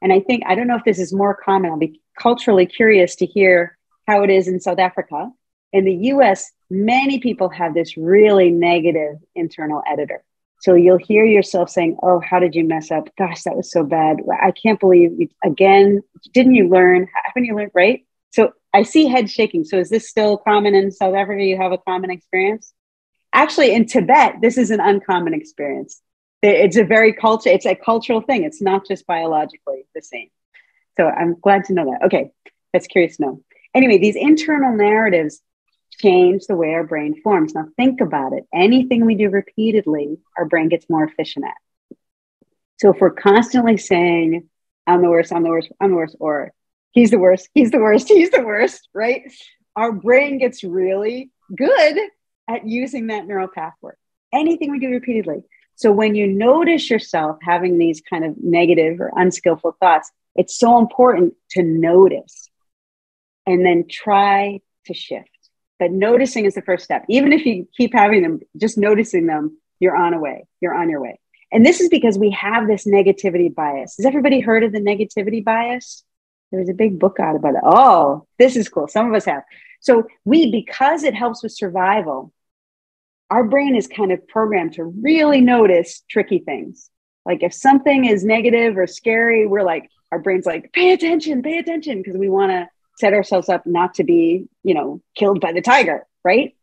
and I think, I don't know if this is more common. I'll be culturally curious to hear how it is in South Africa. In the US, many people have this really negative internal editor. So you'll hear yourself saying, Oh, how did you mess up? Gosh, that was so bad. I can't believe you again. Didn't you learn? Haven't you learned? Right. So I see head shaking. So is this still common in South Africa? You have a common experience? Actually, in Tibet, this is an uncommon experience. It's a very culture, it's a cultural thing. It's not just biologically the same. So I'm glad to know that. Okay. That's curious to know. Anyway, these internal narratives change the way our brain forms. Now, think about it. Anything we do repeatedly, our brain gets more efficient at. So, if we're constantly saying, I'm the worst, I'm the worst, I'm the worst, or he's the worst, he's the worst, he's the worst, right? Our brain gets really good at using that neural pathway. Anything we do repeatedly. So, when you notice yourself having these kind of negative or unskillful thoughts, it's so important to notice and then try to shift but noticing is the first step. Even if you keep having them, just noticing them, you're on a way. You're on your way. And this is because we have this negativity bias. Has everybody heard of the negativity bias? There was a big book out about it. Oh, this is cool. Some of us have. So we, because it helps with survival, our brain is kind of programmed to really notice tricky things. Like if something is negative or scary, we're like, our brain's like, pay attention, pay attention, because we want to set ourselves up not to be, you know, killed by the tiger, right?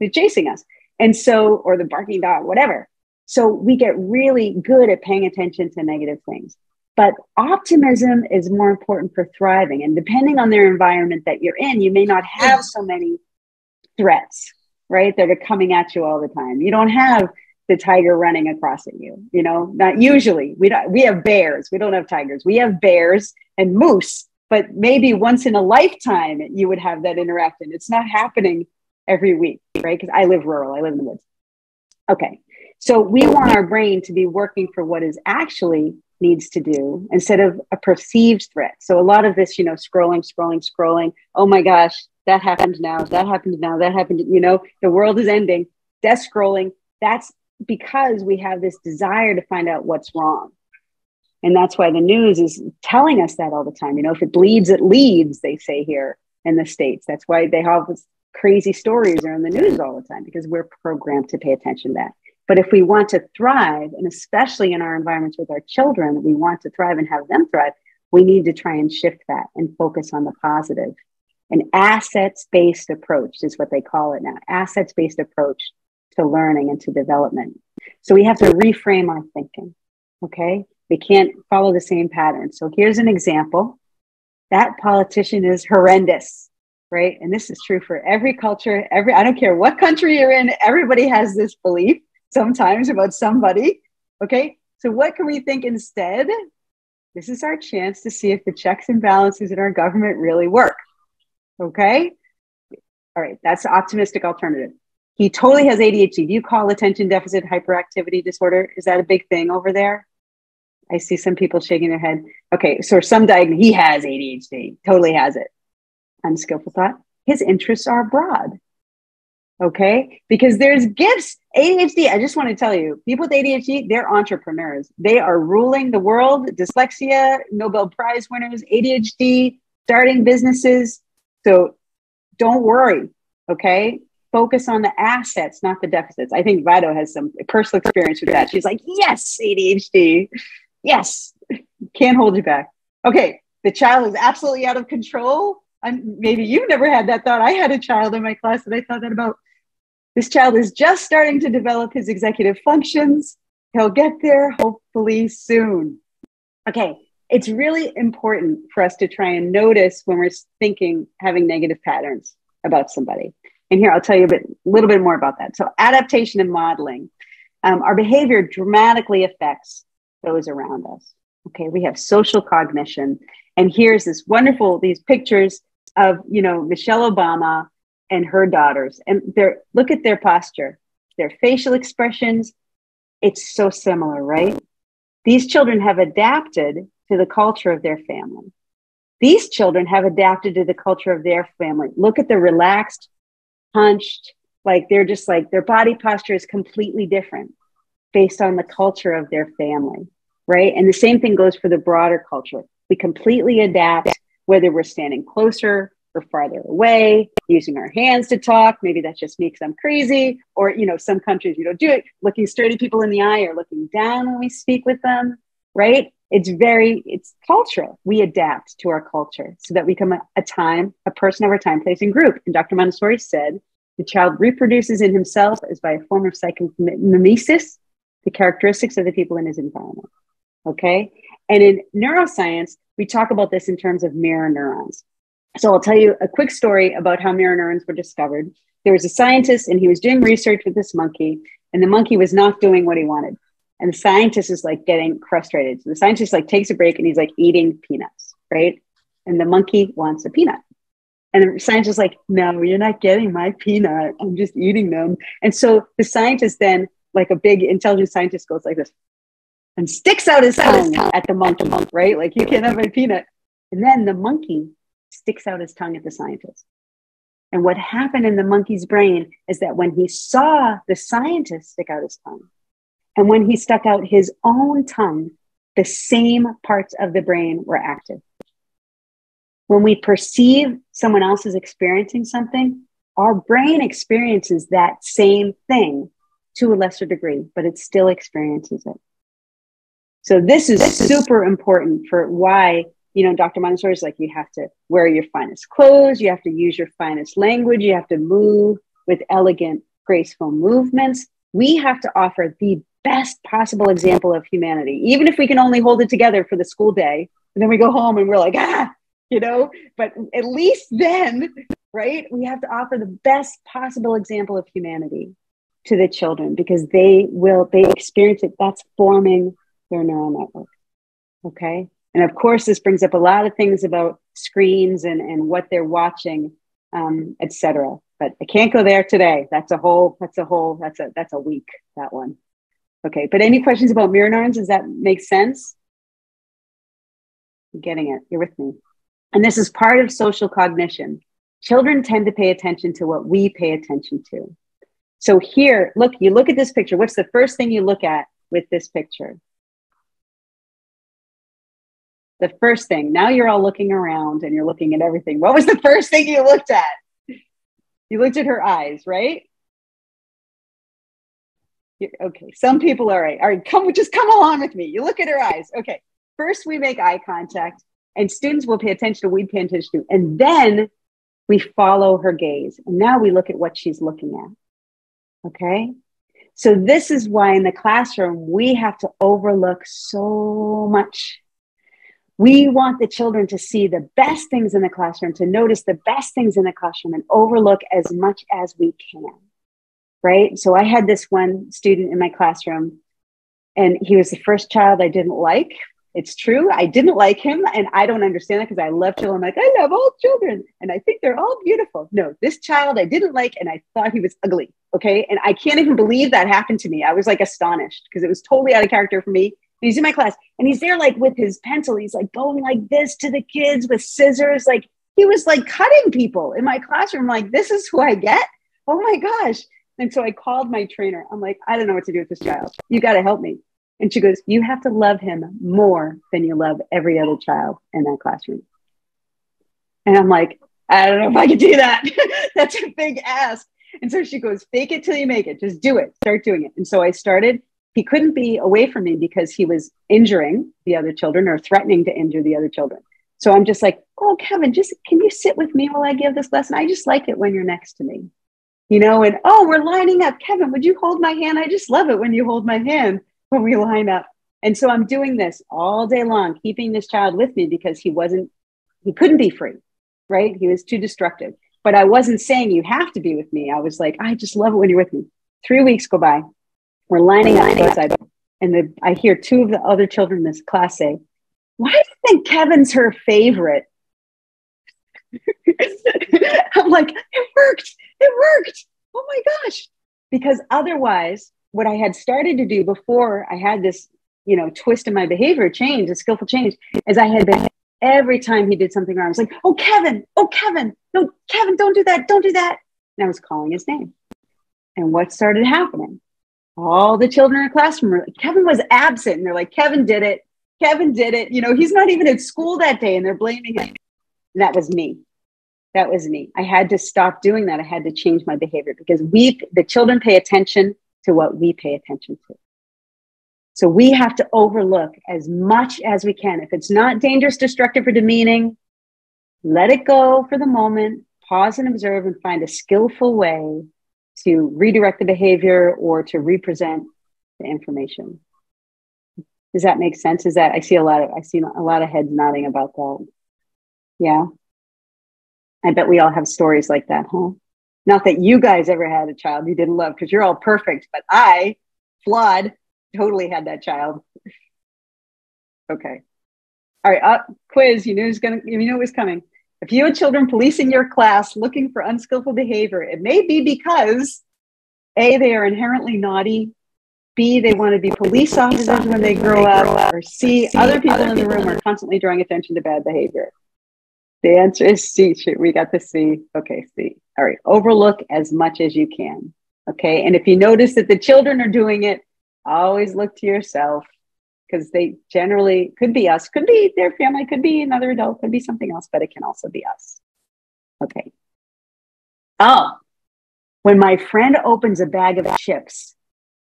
They're chasing us. And so, or the barking dog, whatever. So we get really good at paying attention to negative things. But optimism is more important for thriving. And depending on their environment that you're in, you may not have so many threats, right? That are coming at you all the time. You don't have the tiger running across at you. You know, not usually. We don't. We have bears. We don't have tigers. We have bears and moose. But maybe once in a lifetime, you would have that interaction. It's not happening every week, right? Because I live rural. I live in the woods. Okay, so we want our brain to be working for what is actually needs to do instead of a perceived threat. So a lot of this, you know, scrolling, scrolling, scrolling. Oh my gosh, that happened now. That happened now. That happened. You know, the world is ending. Death scrolling. That's because we have this desire to find out what's wrong. And that's why the news is telling us that all the time. You know, if it bleeds, it leads, they say here in the States. That's why they have this crazy stories are in the news all the time because we're programmed to pay attention to that. But if we want to thrive, and especially in our environments with our children, we want to thrive and have them thrive, we need to try and shift that and focus on the positive. An assets based approach is what they call it now assets based approach to learning and to development. So we have to reframe our thinking. Okay. We can't follow the same pattern. So here's an example that politician is horrendous, right? And this is true for every culture, every, I don't care what country you're in, everybody has this belief sometimes about somebody. Okay. So what can we think instead? This is our chance to see if the checks and balances in our government really work. Okay. All right. That's the optimistic alternative. He totally has ADHD. Do you call attention deficit hyperactivity disorder? Is that a big thing over there? I see some people shaking their head. Okay, so some diagnosis, he has ADHD, totally has it. Unskillful thought. His interests are broad. Okay, because there's gifts. ADHD, I just want to tell you, people with ADHD, they're entrepreneurs. They are ruling the world. Dyslexia, Nobel Prize winners, ADHD, starting businesses. So don't worry. Okay, focus on the assets, not the deficits. I think Vado has some personal experience with that. She's like, yes, ADHD. Yes, can't hold you back. Okay, the child is absolutely out of control. I'm, maybe you've never had that thought. I had a child in my class that I thought that about. This child is just starting to develop his executive functions. He'll get there hopefully soon. Okay, it's really important for us to try and notice when we're thinking having negative patterns about somebody. And here I'll tell you a bit, little bit more about that. So, adaptation and modeling. Um, our behavior dramatically affects those around us. Okay, we have social cognition. And here's this wonderful, these pictures of, you know, Michelle Obama and her daughters. And they're, look at their posture, their facial expressions. It's so similar, right? These children have adapted to the culture of their family. These children have adapted to the culture of their family. Look at the relaxed hunched, like they're just like their body posture is completely different based on the culture of their family, right? And the same thing goes for the broader culture. We completely adapt whether we're standing closer or farther away, using our hands to talk. Maybe that's just me because I'm crazy. Or, you know, some countries you don't do it, looking straight at people in the eye or looking down when we speak with them, right? It's very, it's cultural. We adapt to our culture so that we become a, a time, a person of our time, place, and group. And Dr. Montessori said, the child reproduces in himself as by a form of psychomimesis the characteristics of the people in his environment. Okay. And in neuroscience, we talk about this in terms of mirror neurons. So I'll tell you a quick story about how mirror neurons were discovered. There was a scientist and he was doing research with this monkey, and the monkey was not doing what he wanted. And the scientist is like getting frustrated. So the scientist like takes a break and he's like eating peanuts, right? And the monkey wants a peanut. And the scientist is like, no, you're not getting my peanut. I'm just eating them. And so the scientist then, like a big intelligent scientist, goes like this and sticks out his tongue at the monkey, right? Like, you can't have my peanut. And then the monkey sticks out his tongue at the scientist. And what happened in the monkey's brain is that when he saw the scientist stick out his tongue, and when he stuck out his own tongue, the same parts of the brain were active. When we perceive someone else is experiencing something, our brain experiences that same thing to a lesser degree, but it still experiences it. So this is super important for why, you know, Dr. Montessori is like, you have to wear your finest clothes, you have to use your finest language, you have to move with elegant, graceful movements. We have to offer the best possible example of humanity, even if we can only hold it together for the school day. And then we go home and we're like, ah, you know, but at least then, right, we have to offer the best possible example of humanity. To the children because they will, they experience it. That's forming their neural network. Okay. And of course, this brings up a lot of things about screens and, and what they're watching, um, etc. But I can't go there today. That's a whole, that's a whole, that's a, that's a week, that one. Okay. But any questions about mirror neurons? Does that make sense? I'm getting it. You're with me. And this is part of social cognition. Children tend to pay attention to what we pay attention to. So here, look, you look at this picture. What's the first thing you look at with this picture? The first thing. Now you're all looking around and you're looking at everything. What was the first thing you looked at? You looked at her eyes, right? Okay, some people are right. All right, come just come along with me. You look at her eyes. Okay, first we make eye contact, and students will pay attention to we pay attention to, and then we follow her gaze. And now we look at what she's looking at. Okay, so this is why in the classroom we have to overlook so much. We want the children to see the best things in the classroom, to notice the best things in the classroom, and overlook as much as we can right? So I had this one student in my classroom, and he was the first child I didn't like. It's true. I didn't like him, and I don't understand that because I love children. I'm like, I love all children, and I think they're all beautiful. No, this child I didn't like, and I thought he was ugly. Okay. And I can't even believe that happened to me. I was like astonished because it was totally out of character for me. And he's in my class, and he's there like with his pencil. He's like going like this to the kids with scissors. Like he was like cutting people in my classroom. Like, this is who I get. Oh my gosh. And so I called my trainer. I'm like, I don't know what to do with this child. You got to help me. And she goes, You have to love him more than you love every other child in that classroom. And I'm like, I don't know if I can do that. That's a big ask. And so she goes, Fake it till you make it. Just do it. Start doing it. And so I started. He couldn't be away from me because he was injuring the other children or threatening to injure the other children. So I'm just like, Oh, Kevin, just can you sit with me while I give this lesson? I just like it when you're next to me you know, and oh, we're lining up. Kevin, would you hold my hand? I just love it when you hold my hand when we line up. And so I'm doing this all day long, keeping this child with me because he wasn't, he couldn't be free, right? He was too destructive. But I wasn't saying you have to be with me. I was like, I just love it when you're with me. Three weeks go by. We're lining up outside. And the, I hear two of the other children in this class say, Why do you think Kevin's her favorite? I'm like, it worked. It worked. Oh my gosh. Because otherwise, what I had started to do before I had this, you know, twist in my behavior change, a skillful change, is I had been every time he did something wrong, I was like, oh, Kevin, oh, Kevin, no, Kevin, don't do that, don't do that. And I was calling his name. And what started happening? All the children in the classroom were like, Kevin was absent. And they're like, Kevin did it. Kevin did it. You know, he's not even at school that day. And they're blaming him. And that was me that was me. I had to stop doing that. I had to change my behavior because we, the children, pay attention to what we pay attention to. So we have to overlook as much as we can. If it's not dangerous, destructive, or demeaning, let it go for the moment, pause and observe, and find a skillful way to redirect the behavior or to represent the information. Does that make sense? Is that I see a lot of I see a lot of heads nodding about that. Yeah. I bet we all have stories like that, huh? Not that you guys ever had a child you didn't love because you're all perfect, but I, flawed, totally had that child. okay. All right, up quiz. You knew it was gonna. You knew it was coming. If you had children policing your class looking for unskillful behavior, it may be because a they are inherently naughty, b they want to be police officers when they grow up, or c other people in the room are constantly drawing attention to bad behavior. The answer is C. We got the C. Okay, C. All right. Overlook as much as you can. Okay. And if you notice that the children are doing it, always look to yourself because they generally could be us, could be their family, could be another adult, could be something else, but it can also be us. Okay. Oh, when my friend opens a bag of chips,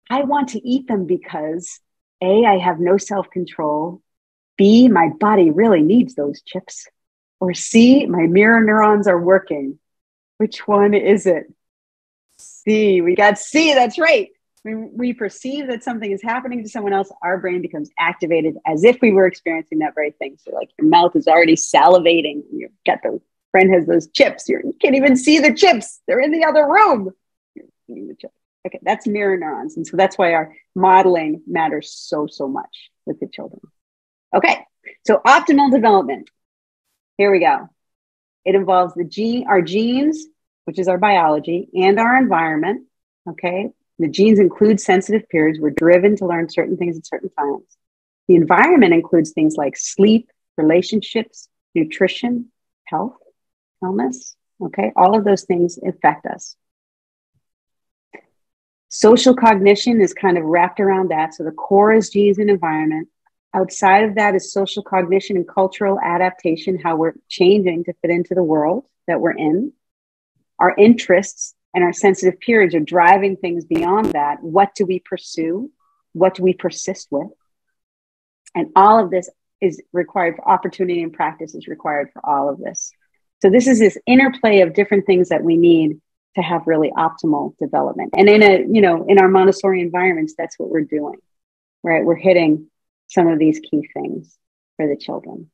I want to eat them because A, I have no self control. B, my body really needs those chips. Or C, my mirror neurons are working. Which one is it? C, we got C, that's right. When we perceive that something is happening to someone else, our brain becomes activated as if we were experiencing that very thing. So, like your mouth is already salivating. You've got the friend has those chips. You're, you can't even see the chips, they're in the other room. The Okay, that's mirror neurons. And so that's why our modeling matters so, so much with the children. Okay, so optimal development. Here we go. It involves the gene, our genes, which is our biology, and our environment. Okay, the genes include sensitive periods. We're driven to learn certain things at certain times. The environment includes things like sleep, relationships, nutrition, health, illness. Okay, all of those things affect us. Social cognition is kind of wrapped around that. So the core is genes and environment. Outside of that is social cognition and cultural adaptation, how we're changing to fit into the world that we're in. Our interests and our sensitive periods are driving things beyond that. What do we pursue? What do we persist with? And all of this is required for opportunity and practice is required for all of this. So this is this interplay of different things that we need to have really optimal development. And in a, you know, in our Montessori environments, that's what we're doing, right? We're hitting some of these key things for the children.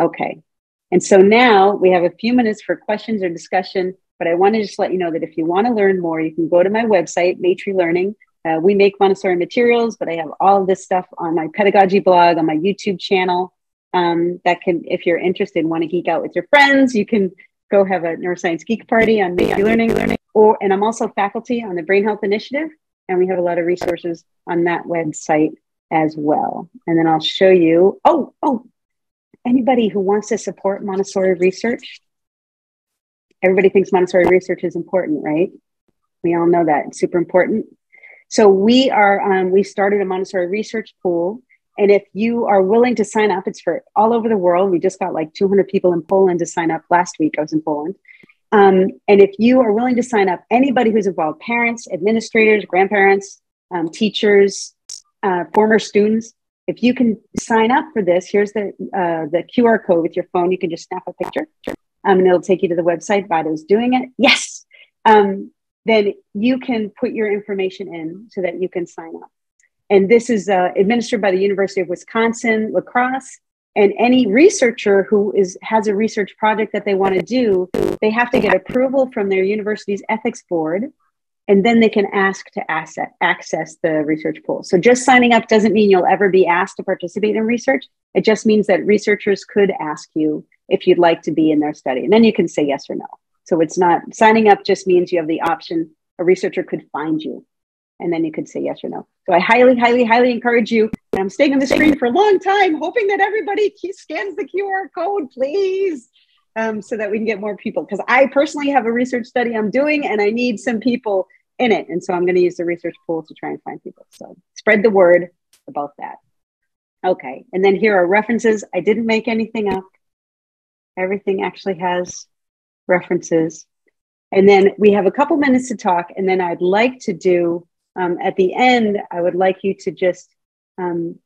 Okay. And so now we have a few minutes for questions or discussion, but I want to just let you know that if you want to learn more, you can go to my website, Maitri Learning. Uh, we make Montessori materials, but I have all of this stuff on my pedagogy blog, on my YouTube channel. Um, that can, if you're interested, want to geek out with your friends, you can go have a neuroscience geek party on Maitri Learning. Learning. Or, and I'm also faculty on the Brain Health Initiative, and we have a lot of resources on that website as well. And then I'll show you. Oh, oh, anybody who wants to support Montessori research, everybody thinks Montessori research is important, right? We all know that it's super important. So we are um, we started a Montessori research pool and if you are willing to sign up, it's for all over the world. We just got like 200 people in Poland to sign up last week. I was in Poland. Um, and if you are willing to sign up, anybody who's involved, parents, administrators, grandparents, um, teachers, uh, former students, if you can sign up for this, here's the, uh, the QR code with your phone. You can just snap a picture um, and it'll take you to the website. Vado's doing it. Yes. Um, then you can put your information in so that you can sign up. And this is uh, administered by the University of Wisconsin La Crosse. And any researcher who is has a research project that they want to do, they have to get approval from their university's ethics board, and then they can ask to asset, access the research pool. So just signing up doesn't mean you'll ever be asked to participate in research. It just means that researchers could ask you if you'd like to be in their study, and then you can say yes or no. So it's not signing up just means you have the option. A researcher could find you and then you could say yes or no. So I highly, highly, highly encourage you. And I'm staying on the screen for a long time, hoping that everybody scans the QR code, please, um, so that we can get more people. Because I personally have a research study I'm doing, and I need some people in it. And so I'm going to use the research pool to try and find people. So spread the word about that. Okay. And then here are references. I didn't make anything up. Everything actually has references. And then we have a couple minutes to talk. And then I'd like to do um, at the end, I would like you to just um,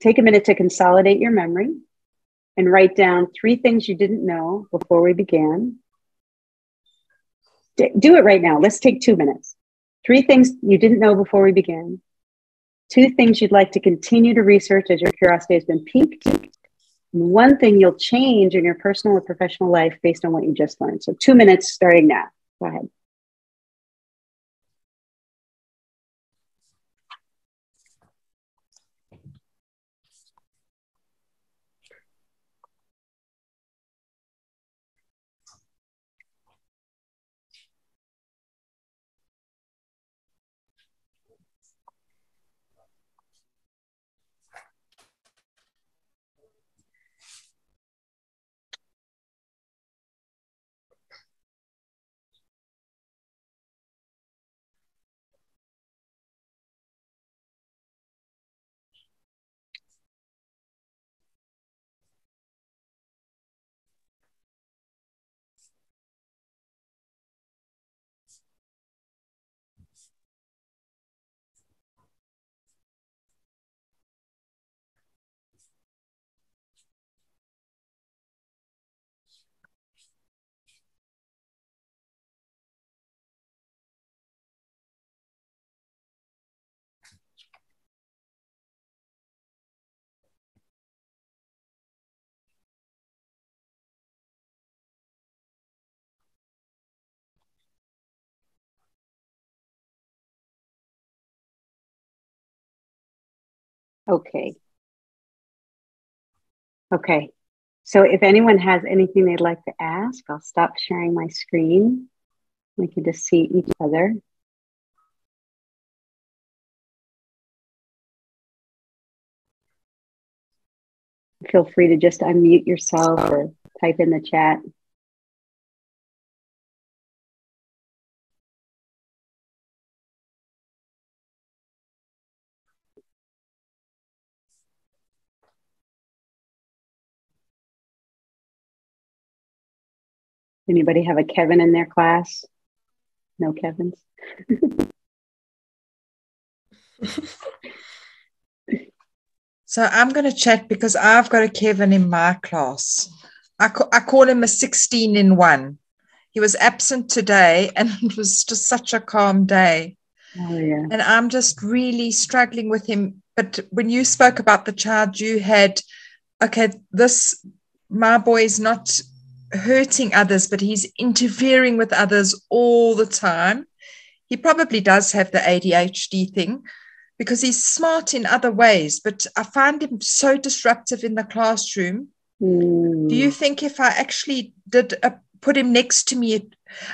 take a minute to consolidate your memory and write down three things you didn't know before we began. D- do it right now. Let's take two minutes. Three things you didn't know before we began. Two things you'd like to continue to research as your curiosity has been piqued. One thing you'll change in your personal or professional life based on what you just learned. So, two minutes starting now. Go ahead. Okay. Okay. So if anyone has anything they'd like to ask, I'll stop sharing my screen. We can just see each other. Feel free to just unmute yourself or type in the chat. Anybody have a Kevin in their class? No Kevins? so I'm going to chat because I've got a Kevin in my class. I, ca- I call him a 16 in one. He was absent today and it was just such a calm day. Oh, yeah. And I'm just really struggling with him. But when you spoke about the child you had, okay, this, my boy is not hurting others, but he's interfering with others all the time. He probably does have the ADHD thing because he's smart in other ways, but I find him so disruptive in the classroom. Mm. Do you think if I actually did a, put him next to me,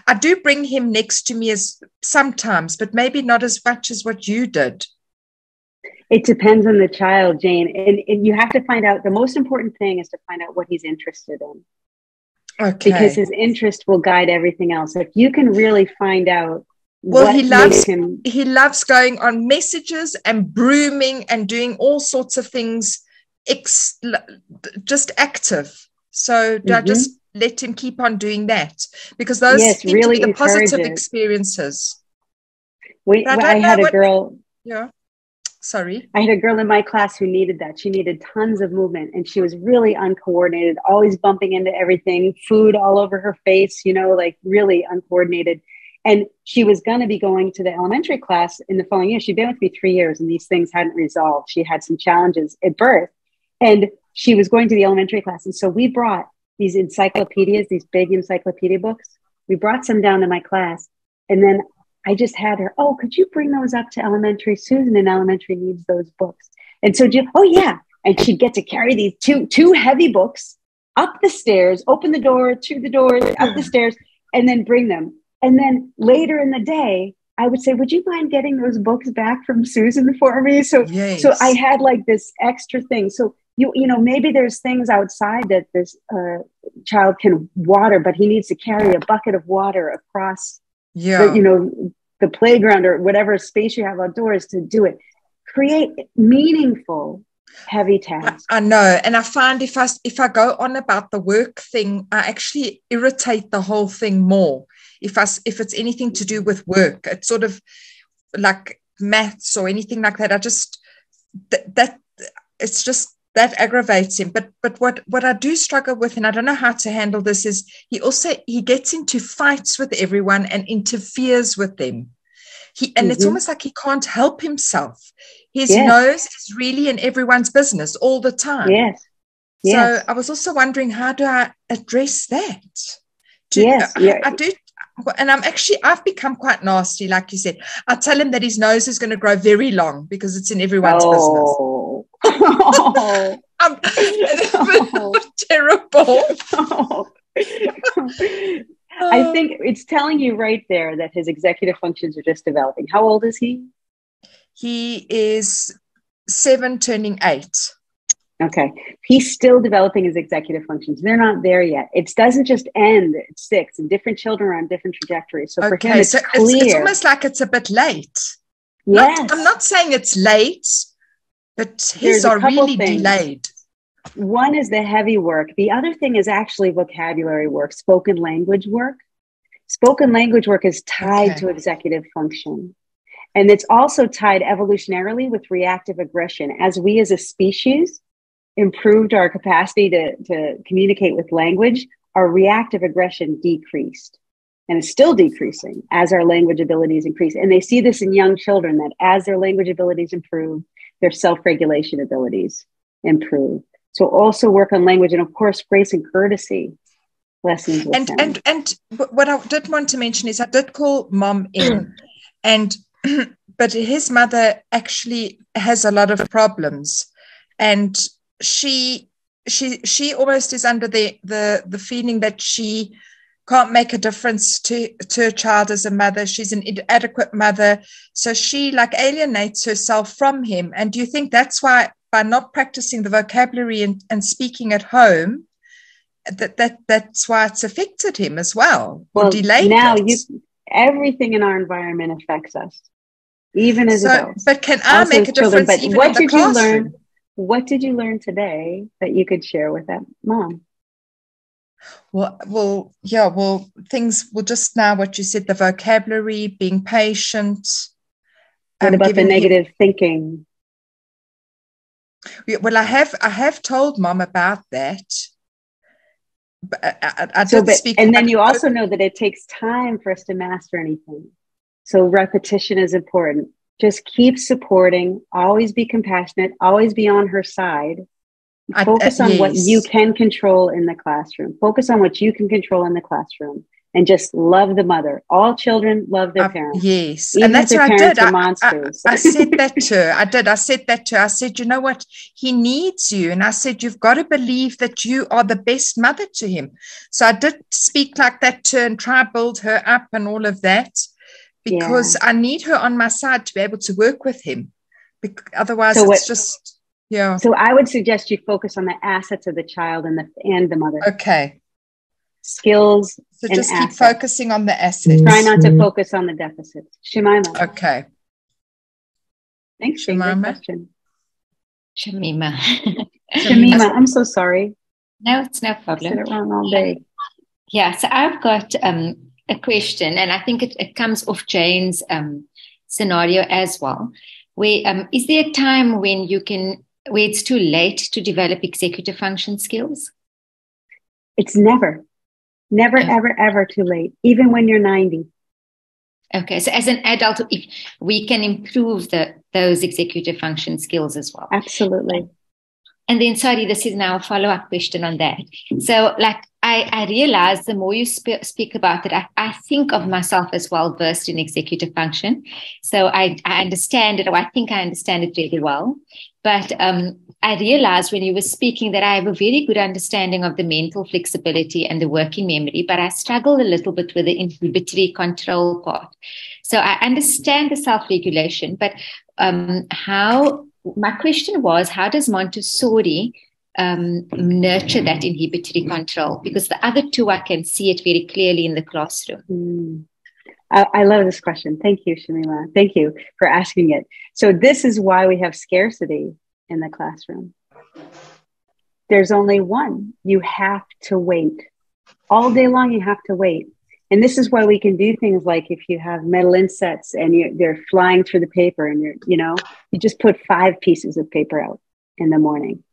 I do bring him next to me as sometimes, but maybe not as much as what you did. It depends on the child, Jane. And, and you have to find out the most important thing is to find out what he's interested in. Okay. Because his interest will guide everything else. If you can really find out well he loves him he loves going on messages and brooming and doing all sorts of things ex- just active so mm-hmm. I just let him keep on doing that because those yes, really the positive experiences we, I, I had a what, girl yeah sorry? I had a girl in my class who needed that. She needed tons of movement and she was really uncoordinated always bumping into everything food all over her face you know like really uncoordinated. And she was going to be going to the elementary class in the following year. She'd been with me three years and these things hadn't resolved. She had some challenges at birth and she was going to the elementary class. And so we brought these encyclopedias these big encyclopedia books. We brought some down to my class and then I just had her, oh, could you bring those up to elementary? Susan in elementary needs those books. And so, oh, yeah. And she'd get to carry these two, two heavy books up the stairs, open the door, through the door, up the stairs, and then bring them. And then later in the day, I would say, would you mind getting those books back from Susan for me? So, yes. so I had like this extra thing. So you, you know, maybe there's things outside that this uh, child can water, but he needs to carry a bucket of water across yeah. the, you know, the playground or whatever space you have outdoors to do it. Create meaningful heavy tasks. I, I know, and I find if I if I go on about the work thing, I actually irritate the whole thing more. If I if it's anything to do with work, it's sort of like maths or anything like that. I just that, that it's just that aggravates him but but what what i do struggle with and i don't know how to handle this is he also he gets into fights with everyone and interferes with them he and mm-hmm. it's almost like he can't help himself his yes. nose is really in everyone's business all the time yes yes. so i was also wondering how do i address that do, yes I, I do and I'm actually I've become quite nasty, like you said. I tell him that his nose is going to grow very long because it's in everyone's oh. business. Oh. I'm oh. terrible. Oh. I think it's telling you right there that his executive functions are just developing. How old is he? He is seven, turning eight. Okay. He's still developing his executive functions. They're not there yet. It doesn't just end at six, and different children are on different trajectories. So for him, it's so clear. It's, it's, almost like it's a bit late. Yes. Not, I'm not saying it's late, but his are really things. delayed. One is the heavy work. The other thing is actually vocabulary work, spoken language work. Spoken language work is tied okay. to executive function. And it's also tied evolutionarily with reactive aggression. As we as a species improved our capacity to, to communicate with language, our reactive aggression decreased and is still decreasing as our language abilities increase. And they see this in young children that as their language abilities improve, their self regulation abilities improve. So also work on language and, of course, grace and courtesy lessons. And, them. and, and what I did want to mention is I did call mom in and but his mother actually has a lot of problems, and she she she almost is under the the the feeling that she can't make a difference to to a child as a mother. She's an inadequate mother. So she like alienates herself from him. And do you think that's why by not practicing the vocabulary and, and speaking at home that that that's why it's affected him as well, well or delayed now you everything in our environment affects us even as so, adults but can i make a children. difference but even what in the did you learn? what did you learn today that you could share with that mom Well, well, yeah, well, things. Well, just now, what you said, the vocabulary, being patient. what um, about the negative thinking Yeah, Well, I have, I have told mom about that. But I, I, I so but, speak. and then you also know that it takes time for us to master anything so repetition is important just keep supporting always be compassionate always be on her side focus uh, on what you can control in the classroom focus on what you can control in the classroom and just love the mother all children love their I- parents yes, even and that's what I did. I, I, I said that to her. I did. I said that to her. I said, you know what? He needs you. And I said, you've got to believe that you are the best mother to him. So I did speak like that to her and try to build her up and all of that because I need her on my side to be able to work with him. Bec- otherwise, So it's what- just, yeah. so i would suggest you focus on the assets of the child and the and the mother Okay. skills So and just keep assets. focusing on the assets. try not to focus on the deficits shemima Okay. thanks Shane. Great Shemima? question Shamima. Shamima, i'm so sorry no, it's no I said problem. it wrong all day Yeah, so I've got um, a question, and I think it, it comes off Jane's um, scenario as well. Where um, is there a time when you can, where it's too late to develop executive function skills? It's never, never, Okay. ever, ever too late, even when you're 90. Okay, so as an adult, if we can improve the those executive function skills as well. Absolutely. And then, sorry, this is now a follow up question on that. So, like, I, I realize the more you sp- speak about it, I, I think of myself as well versed in executive function. So, I, I understand it, or I think I understand it really well. But um, I realized when you were speaking that I have a very good understanding of the mental flexibility and the working memory, but I struggle a little bit with the inhibitory control part. So, I understand the self regulation, but um, how my question was how does Montessori um, nurture that inhibitory control? Because the other two, I can see it very clearly in the classroom. Mm. I, love this question. Thank you, Shamima. Thank you for asking it. So, this is why we have scarcity in the classroom. There's only one. You have to wait. All day long, you have to wait. And this is why we can do things like if you have metal insets and you, they're flying through the paper and you're, you know, you just put five pieces of paper out in the morning,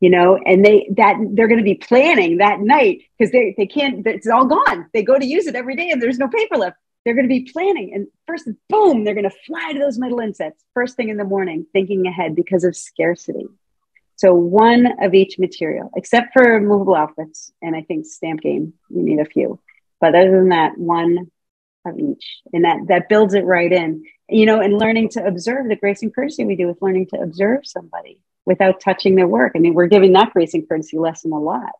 you know, and they, that they're going to be planning that night because they, they can't, it's all gone. They go to use it every day and there's no paper left. They're going to be planning and first, boom, they're going to fly to those metal insets first thing in the morning, thinking ahead because of scarcity. So one of each material, except for movable alphabets, and I think stamp game, you need a few. But other than that, one of each, and that that builds it right in. You know, and learning to observe the grace and courtesy we do with learning to observe somebody without touching their work. I mean, we're giving that grace and courtesy lesson a lot,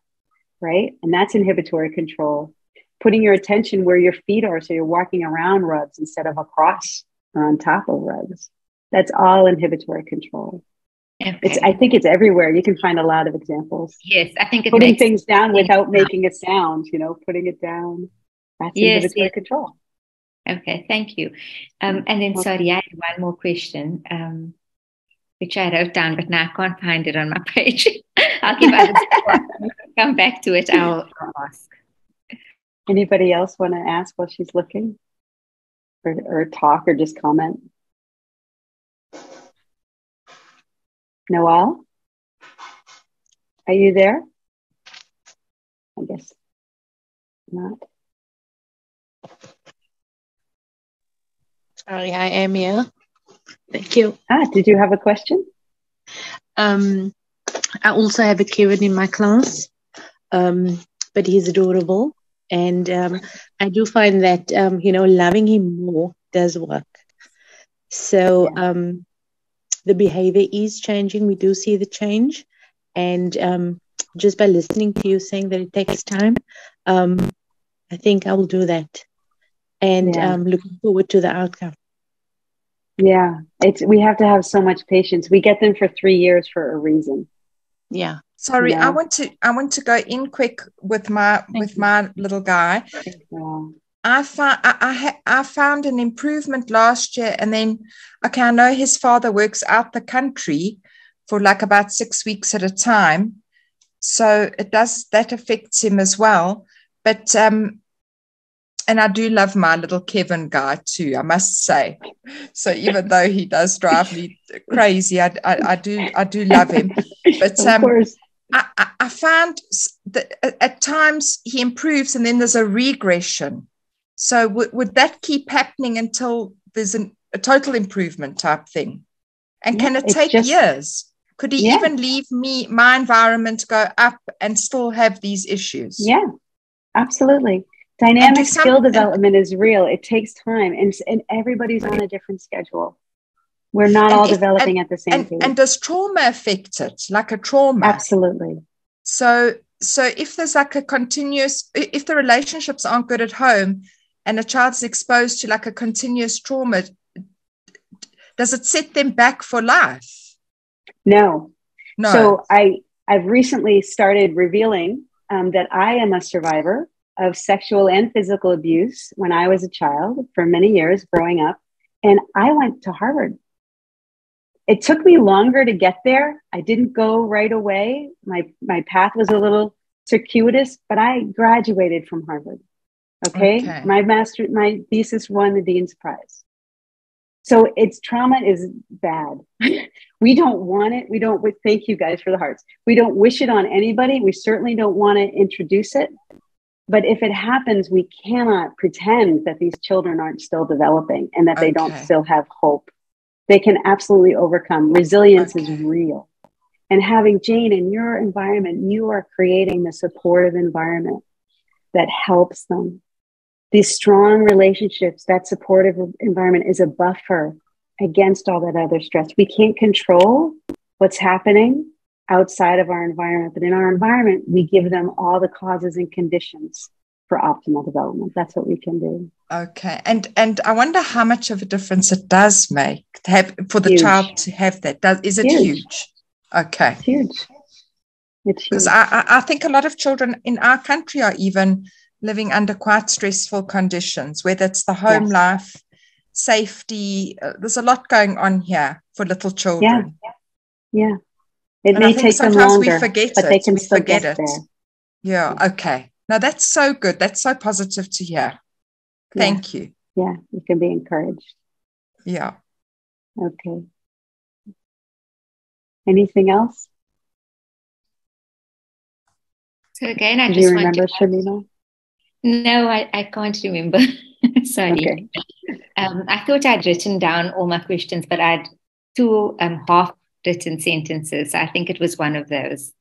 right? And that's inhibitory control. Putting your attention where your feet are, so you're walking around rugs instead of across on top of rugs. That's all inhibitory control. Okay. It's, I think it's everywhere. You can find a lot of examples. yes, I think Putting makes things down without making a sound, you know, putting it down. That's Yes, inhibitory yes. control. Okay, thank you. Um, and then, sorry, I had one more question, um, which I wrote down, but now I can't find it on my page. I'll give others come back to it. I'll, I'll ask. Anybody else want to ask while she's looking? Or, or talk or just comment? Noel? Are you there? I guess not. Sorry, I am here. Thank you. Ah, did you have a question? Um, I also have a Kevin in my class, um, but he's adorable. And um, I do find that, um, you know, loving him more does work. So um, the behavior is changing. We do see the change. And um, just by listening to you saying that it takes time, um, I think I will do that. And yeah. um, looking forward to the outcome. Yeah, it's we have to have so much patience. We get them for three years for a reason. Yeah. Sorry, yeah. I want to I want to go in quick with my Thank with you. my little guy. I found I, I, I found an improvement last year, and then okay, I know his father works out the country for like about six weeks at a time, so it does that affects him as well. But um, and I do love my little Kevin guy too, I must say. So even though he does drive me crazy, I, I, I do I do love him. But um, I, I found that at times he improves and then there's a regression. So w- would that keep happening until there's an, a total improvement type thing? And yeah, can it take just, years? Could he yeah. even leave me my environment go up and still have these issues? Yeah, absolutely. Dynamic some, skill development is real. It takes time, and, and everybody's on a different schedule. We're not all developing and, at the same and, time. And does trauma affect it, like a trauma? Absolutely. So, so if there's like a continuous, if the relationships aren't good at home, and a child's exposed to like a continuous trauma, does it set them back for life? No. No. So I I've recently started revealing um, that I am a survivor of sexual and physical abuse when I was a child for many years growing up. And I went to Harvard. It took me longer to get there. I didn't go right away. My, my path was a little circuitous, but I graduated from Harvard. Okay? okay. My master, my thesis won the Dean's Prize. So it's trauma is bad. we don't want it. We don't, thank you guys for the hearts. We don't wish it on anybody. We certainly don't want to introduce it. But if it happens, we cannot pretend that these children aren't still developing and that okay. they don't still have hope. They can absolutely overcome. Resilience okay. is real. And having Jane in your environment, you are creating the supportive environment that helps them. These strong relationships, that supportive environment is a buffer against all that other stress. We can't control what's happening, outside of our environment. But in our environment, we give them all the causes and conditions for optimal development. That's what we can do. Okay. And and I wonder how much of a difference it does make to have for the huge. child to have that. Does is it huge? huge? Okay. It's huge. Because I, I think a lot of children in our country are even living under quite stressful conditions, whether it's the home yes. life, safety. Uh, there's a lot going on here for little children. Yeah. Yeah. It and may take them longer, we forget but it. they can we still forget get it. There. Yeah. Okay. Now that's so good. That's so positive to hear. Thank yeah. you. Yeah, you can be encouraged. Yeah. Okay. Anything else? So again, I Do just you remember, to... Shamima? No, I, I can't remember. Sorry. Okay. Um, I thought I'd written down all my questions, but I had two um, half written sentences. I think it was one of those.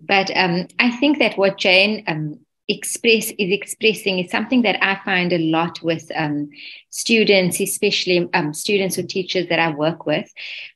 But um, I think that what Jane um, express is expressing is something that I find a lot with um, students, especially um, students or teachers that I work with,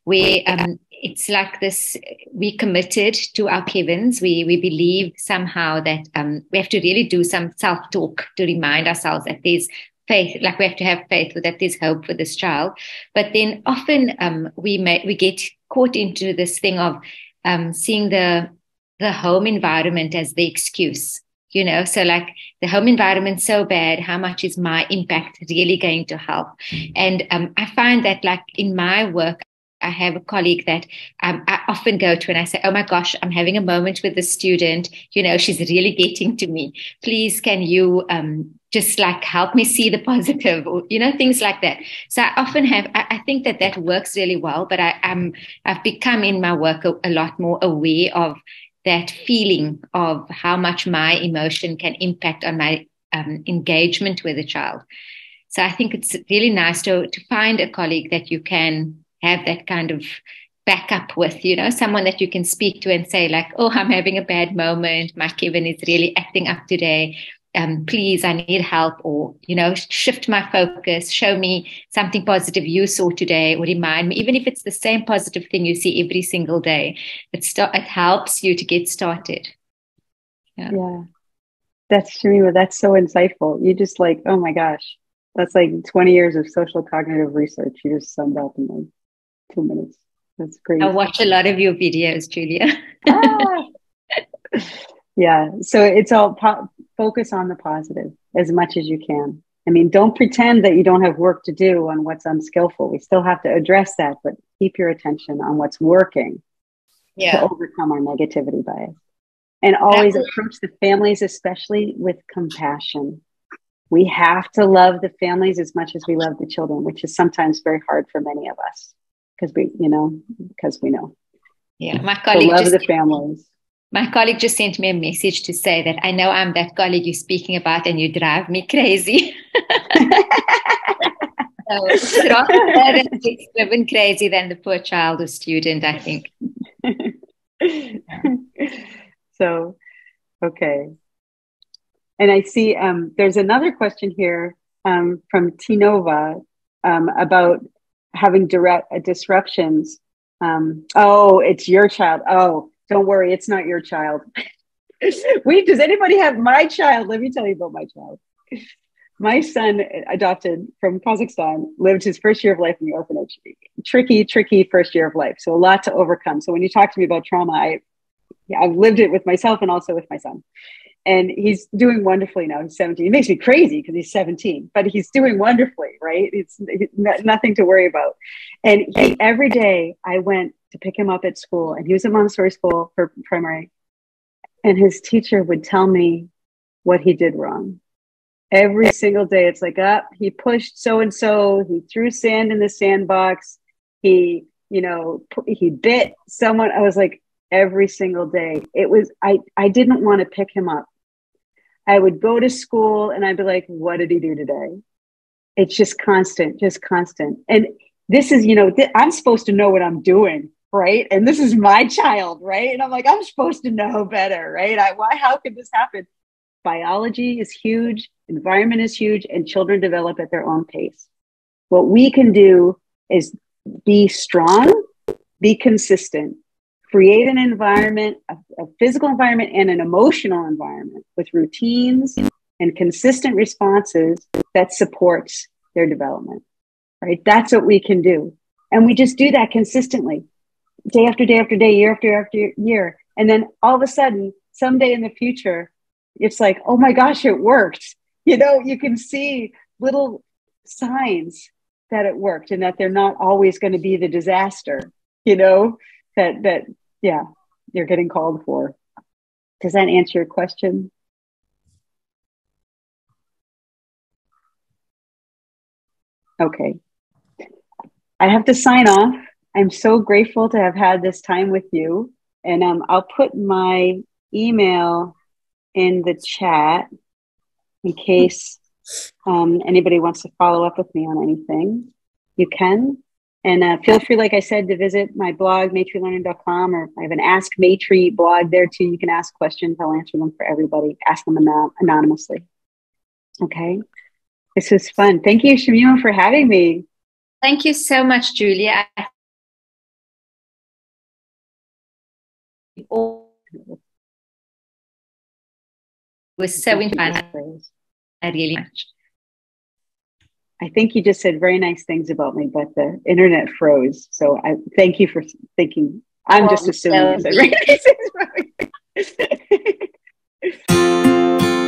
where um, it's like this: we committed to our Kevins. We we believe somehow that um, we have to really do some self talk to remind ourselves that there's faith like we have to have faith that there's hope for this child but then often um, we may we get caught into this thing of um, seeing the the home environment as the excuse you know so like the home environment's so bad how much is my impact really going to help mm. and um, i find that like in my work I have a colleague that um, I often go to and I say, Oh my gosh, I'm having a moment with the student. You know, she's really getting to me. Please, can you um, just like help me see the positive or you know things like that so i often have i, I think that that works really well but i am i've become in my work a, a, lot more aware of that feeling of how much my emotion can impact on my um, engagement with a child so i think it's really nice to to find a colleague that you can have that kind of backup with, you know, someone that you can speak to and say, like, oh, I'm having a bad moment. My Kevin is really acting up today um, please, I need help, or, you know, shift my focus, show me something positive you saw today, or remind me, even if it's the same positive thing you see every single day, it, st- it helps you to get started. Yeah. yeah. That's Shamima, that's so insightful. You just like, oh my gosh, that's like 20 years of social cognitive research. You just summed up in like two minutes. That's great. I watch a lot of your videos, Julia. ah! Yeah. So it's all po- focus on the positive as much as you can. I mean, don't pretend that you don't have work to do on what's unskillful. We still have to address that, but keep your attention on what's working yeah. to overcome our negativity bias. And always Absolutely. approach the families, especially with compassion. We have to love the families as much as we love the children, which is sometimes very hard for many of us because we, you know, because we know. Yeah, my colleague so love the families my colleague just sent me a message to say that I know I'm that colleague you're speaking about and you drive me crazy. so it's rather driven crazy than the poor child or student, I think. so, okay. And I see um, there's another question here um, from Tinova um, about having direct uh, disruptions. Um, oh, it's your child. Oh, don't worry, it's not your child. we does anybody have my child? Let me tell you about my child. My son, adopted from Kazakhstan, lived his first year of life in the orphanage. Tricky, tricky first year of life. So a lot to overcome. So when you talk to me about trauma, I, I've lived it with myself and also with my son and he's doing wonderfully now. He's 17. He makes me crazy because he's 17, but he's doing wonderfully, right? It's, it's nothing to worry about. And he, every day I went to pick him up at school, and he was at Montessori school for primary. And his teacher would tell me what he did wrong. Every single day, it's like, up, oh, he pushed so and so, he threw sand in the sandbox, he, you know, he bit someone. I was like, every single day. It was, I, I didn't want to pick him up. I would go to school and I'd be like, what did he do today? It's just constant, just constant. And this is, you know, th- I'm supposed to know what I'm doing, right? And this is my child, right? And I'm like, I'm supposed to know better, right? I, why, how could this happen? Biology is huge, environment is huge, and children develop at their own pace. What we can do is be strong, be consistent, create an environment, a, a, physical environment and an emotional environment with routines and consistent responses that supports their development. Right? That's what we can do. And we just do that consistently, day after day after day, year after year after year. And then all of a sudden, someday in the future, it's like, oh my gosh, it worked. You know, you can see little signs that it worked and that they're not always going to be the disaster, you know, that that yeah, you're getting called for. Does that answer your question? Okay. I have to sign off. I'm so grateful to have had this time with you. And um, I'll put my email in the chat in case um, anybody wants to follow up with me on anything. You can. And uh, feel free, like I said, to visit my blog, maitrilearning.com, or I have an Ask Maitri blog there too. You can ask questions. I'll answer them for everybody. Ask them anonymously. Okay. This was fun. Thank you, Shamima, for having me. Thank you so much, Julia. It was so fun. I really much. I think you just said very nice things about me, but the internet froze. So I thank you for thinking. I'm well, just assuming you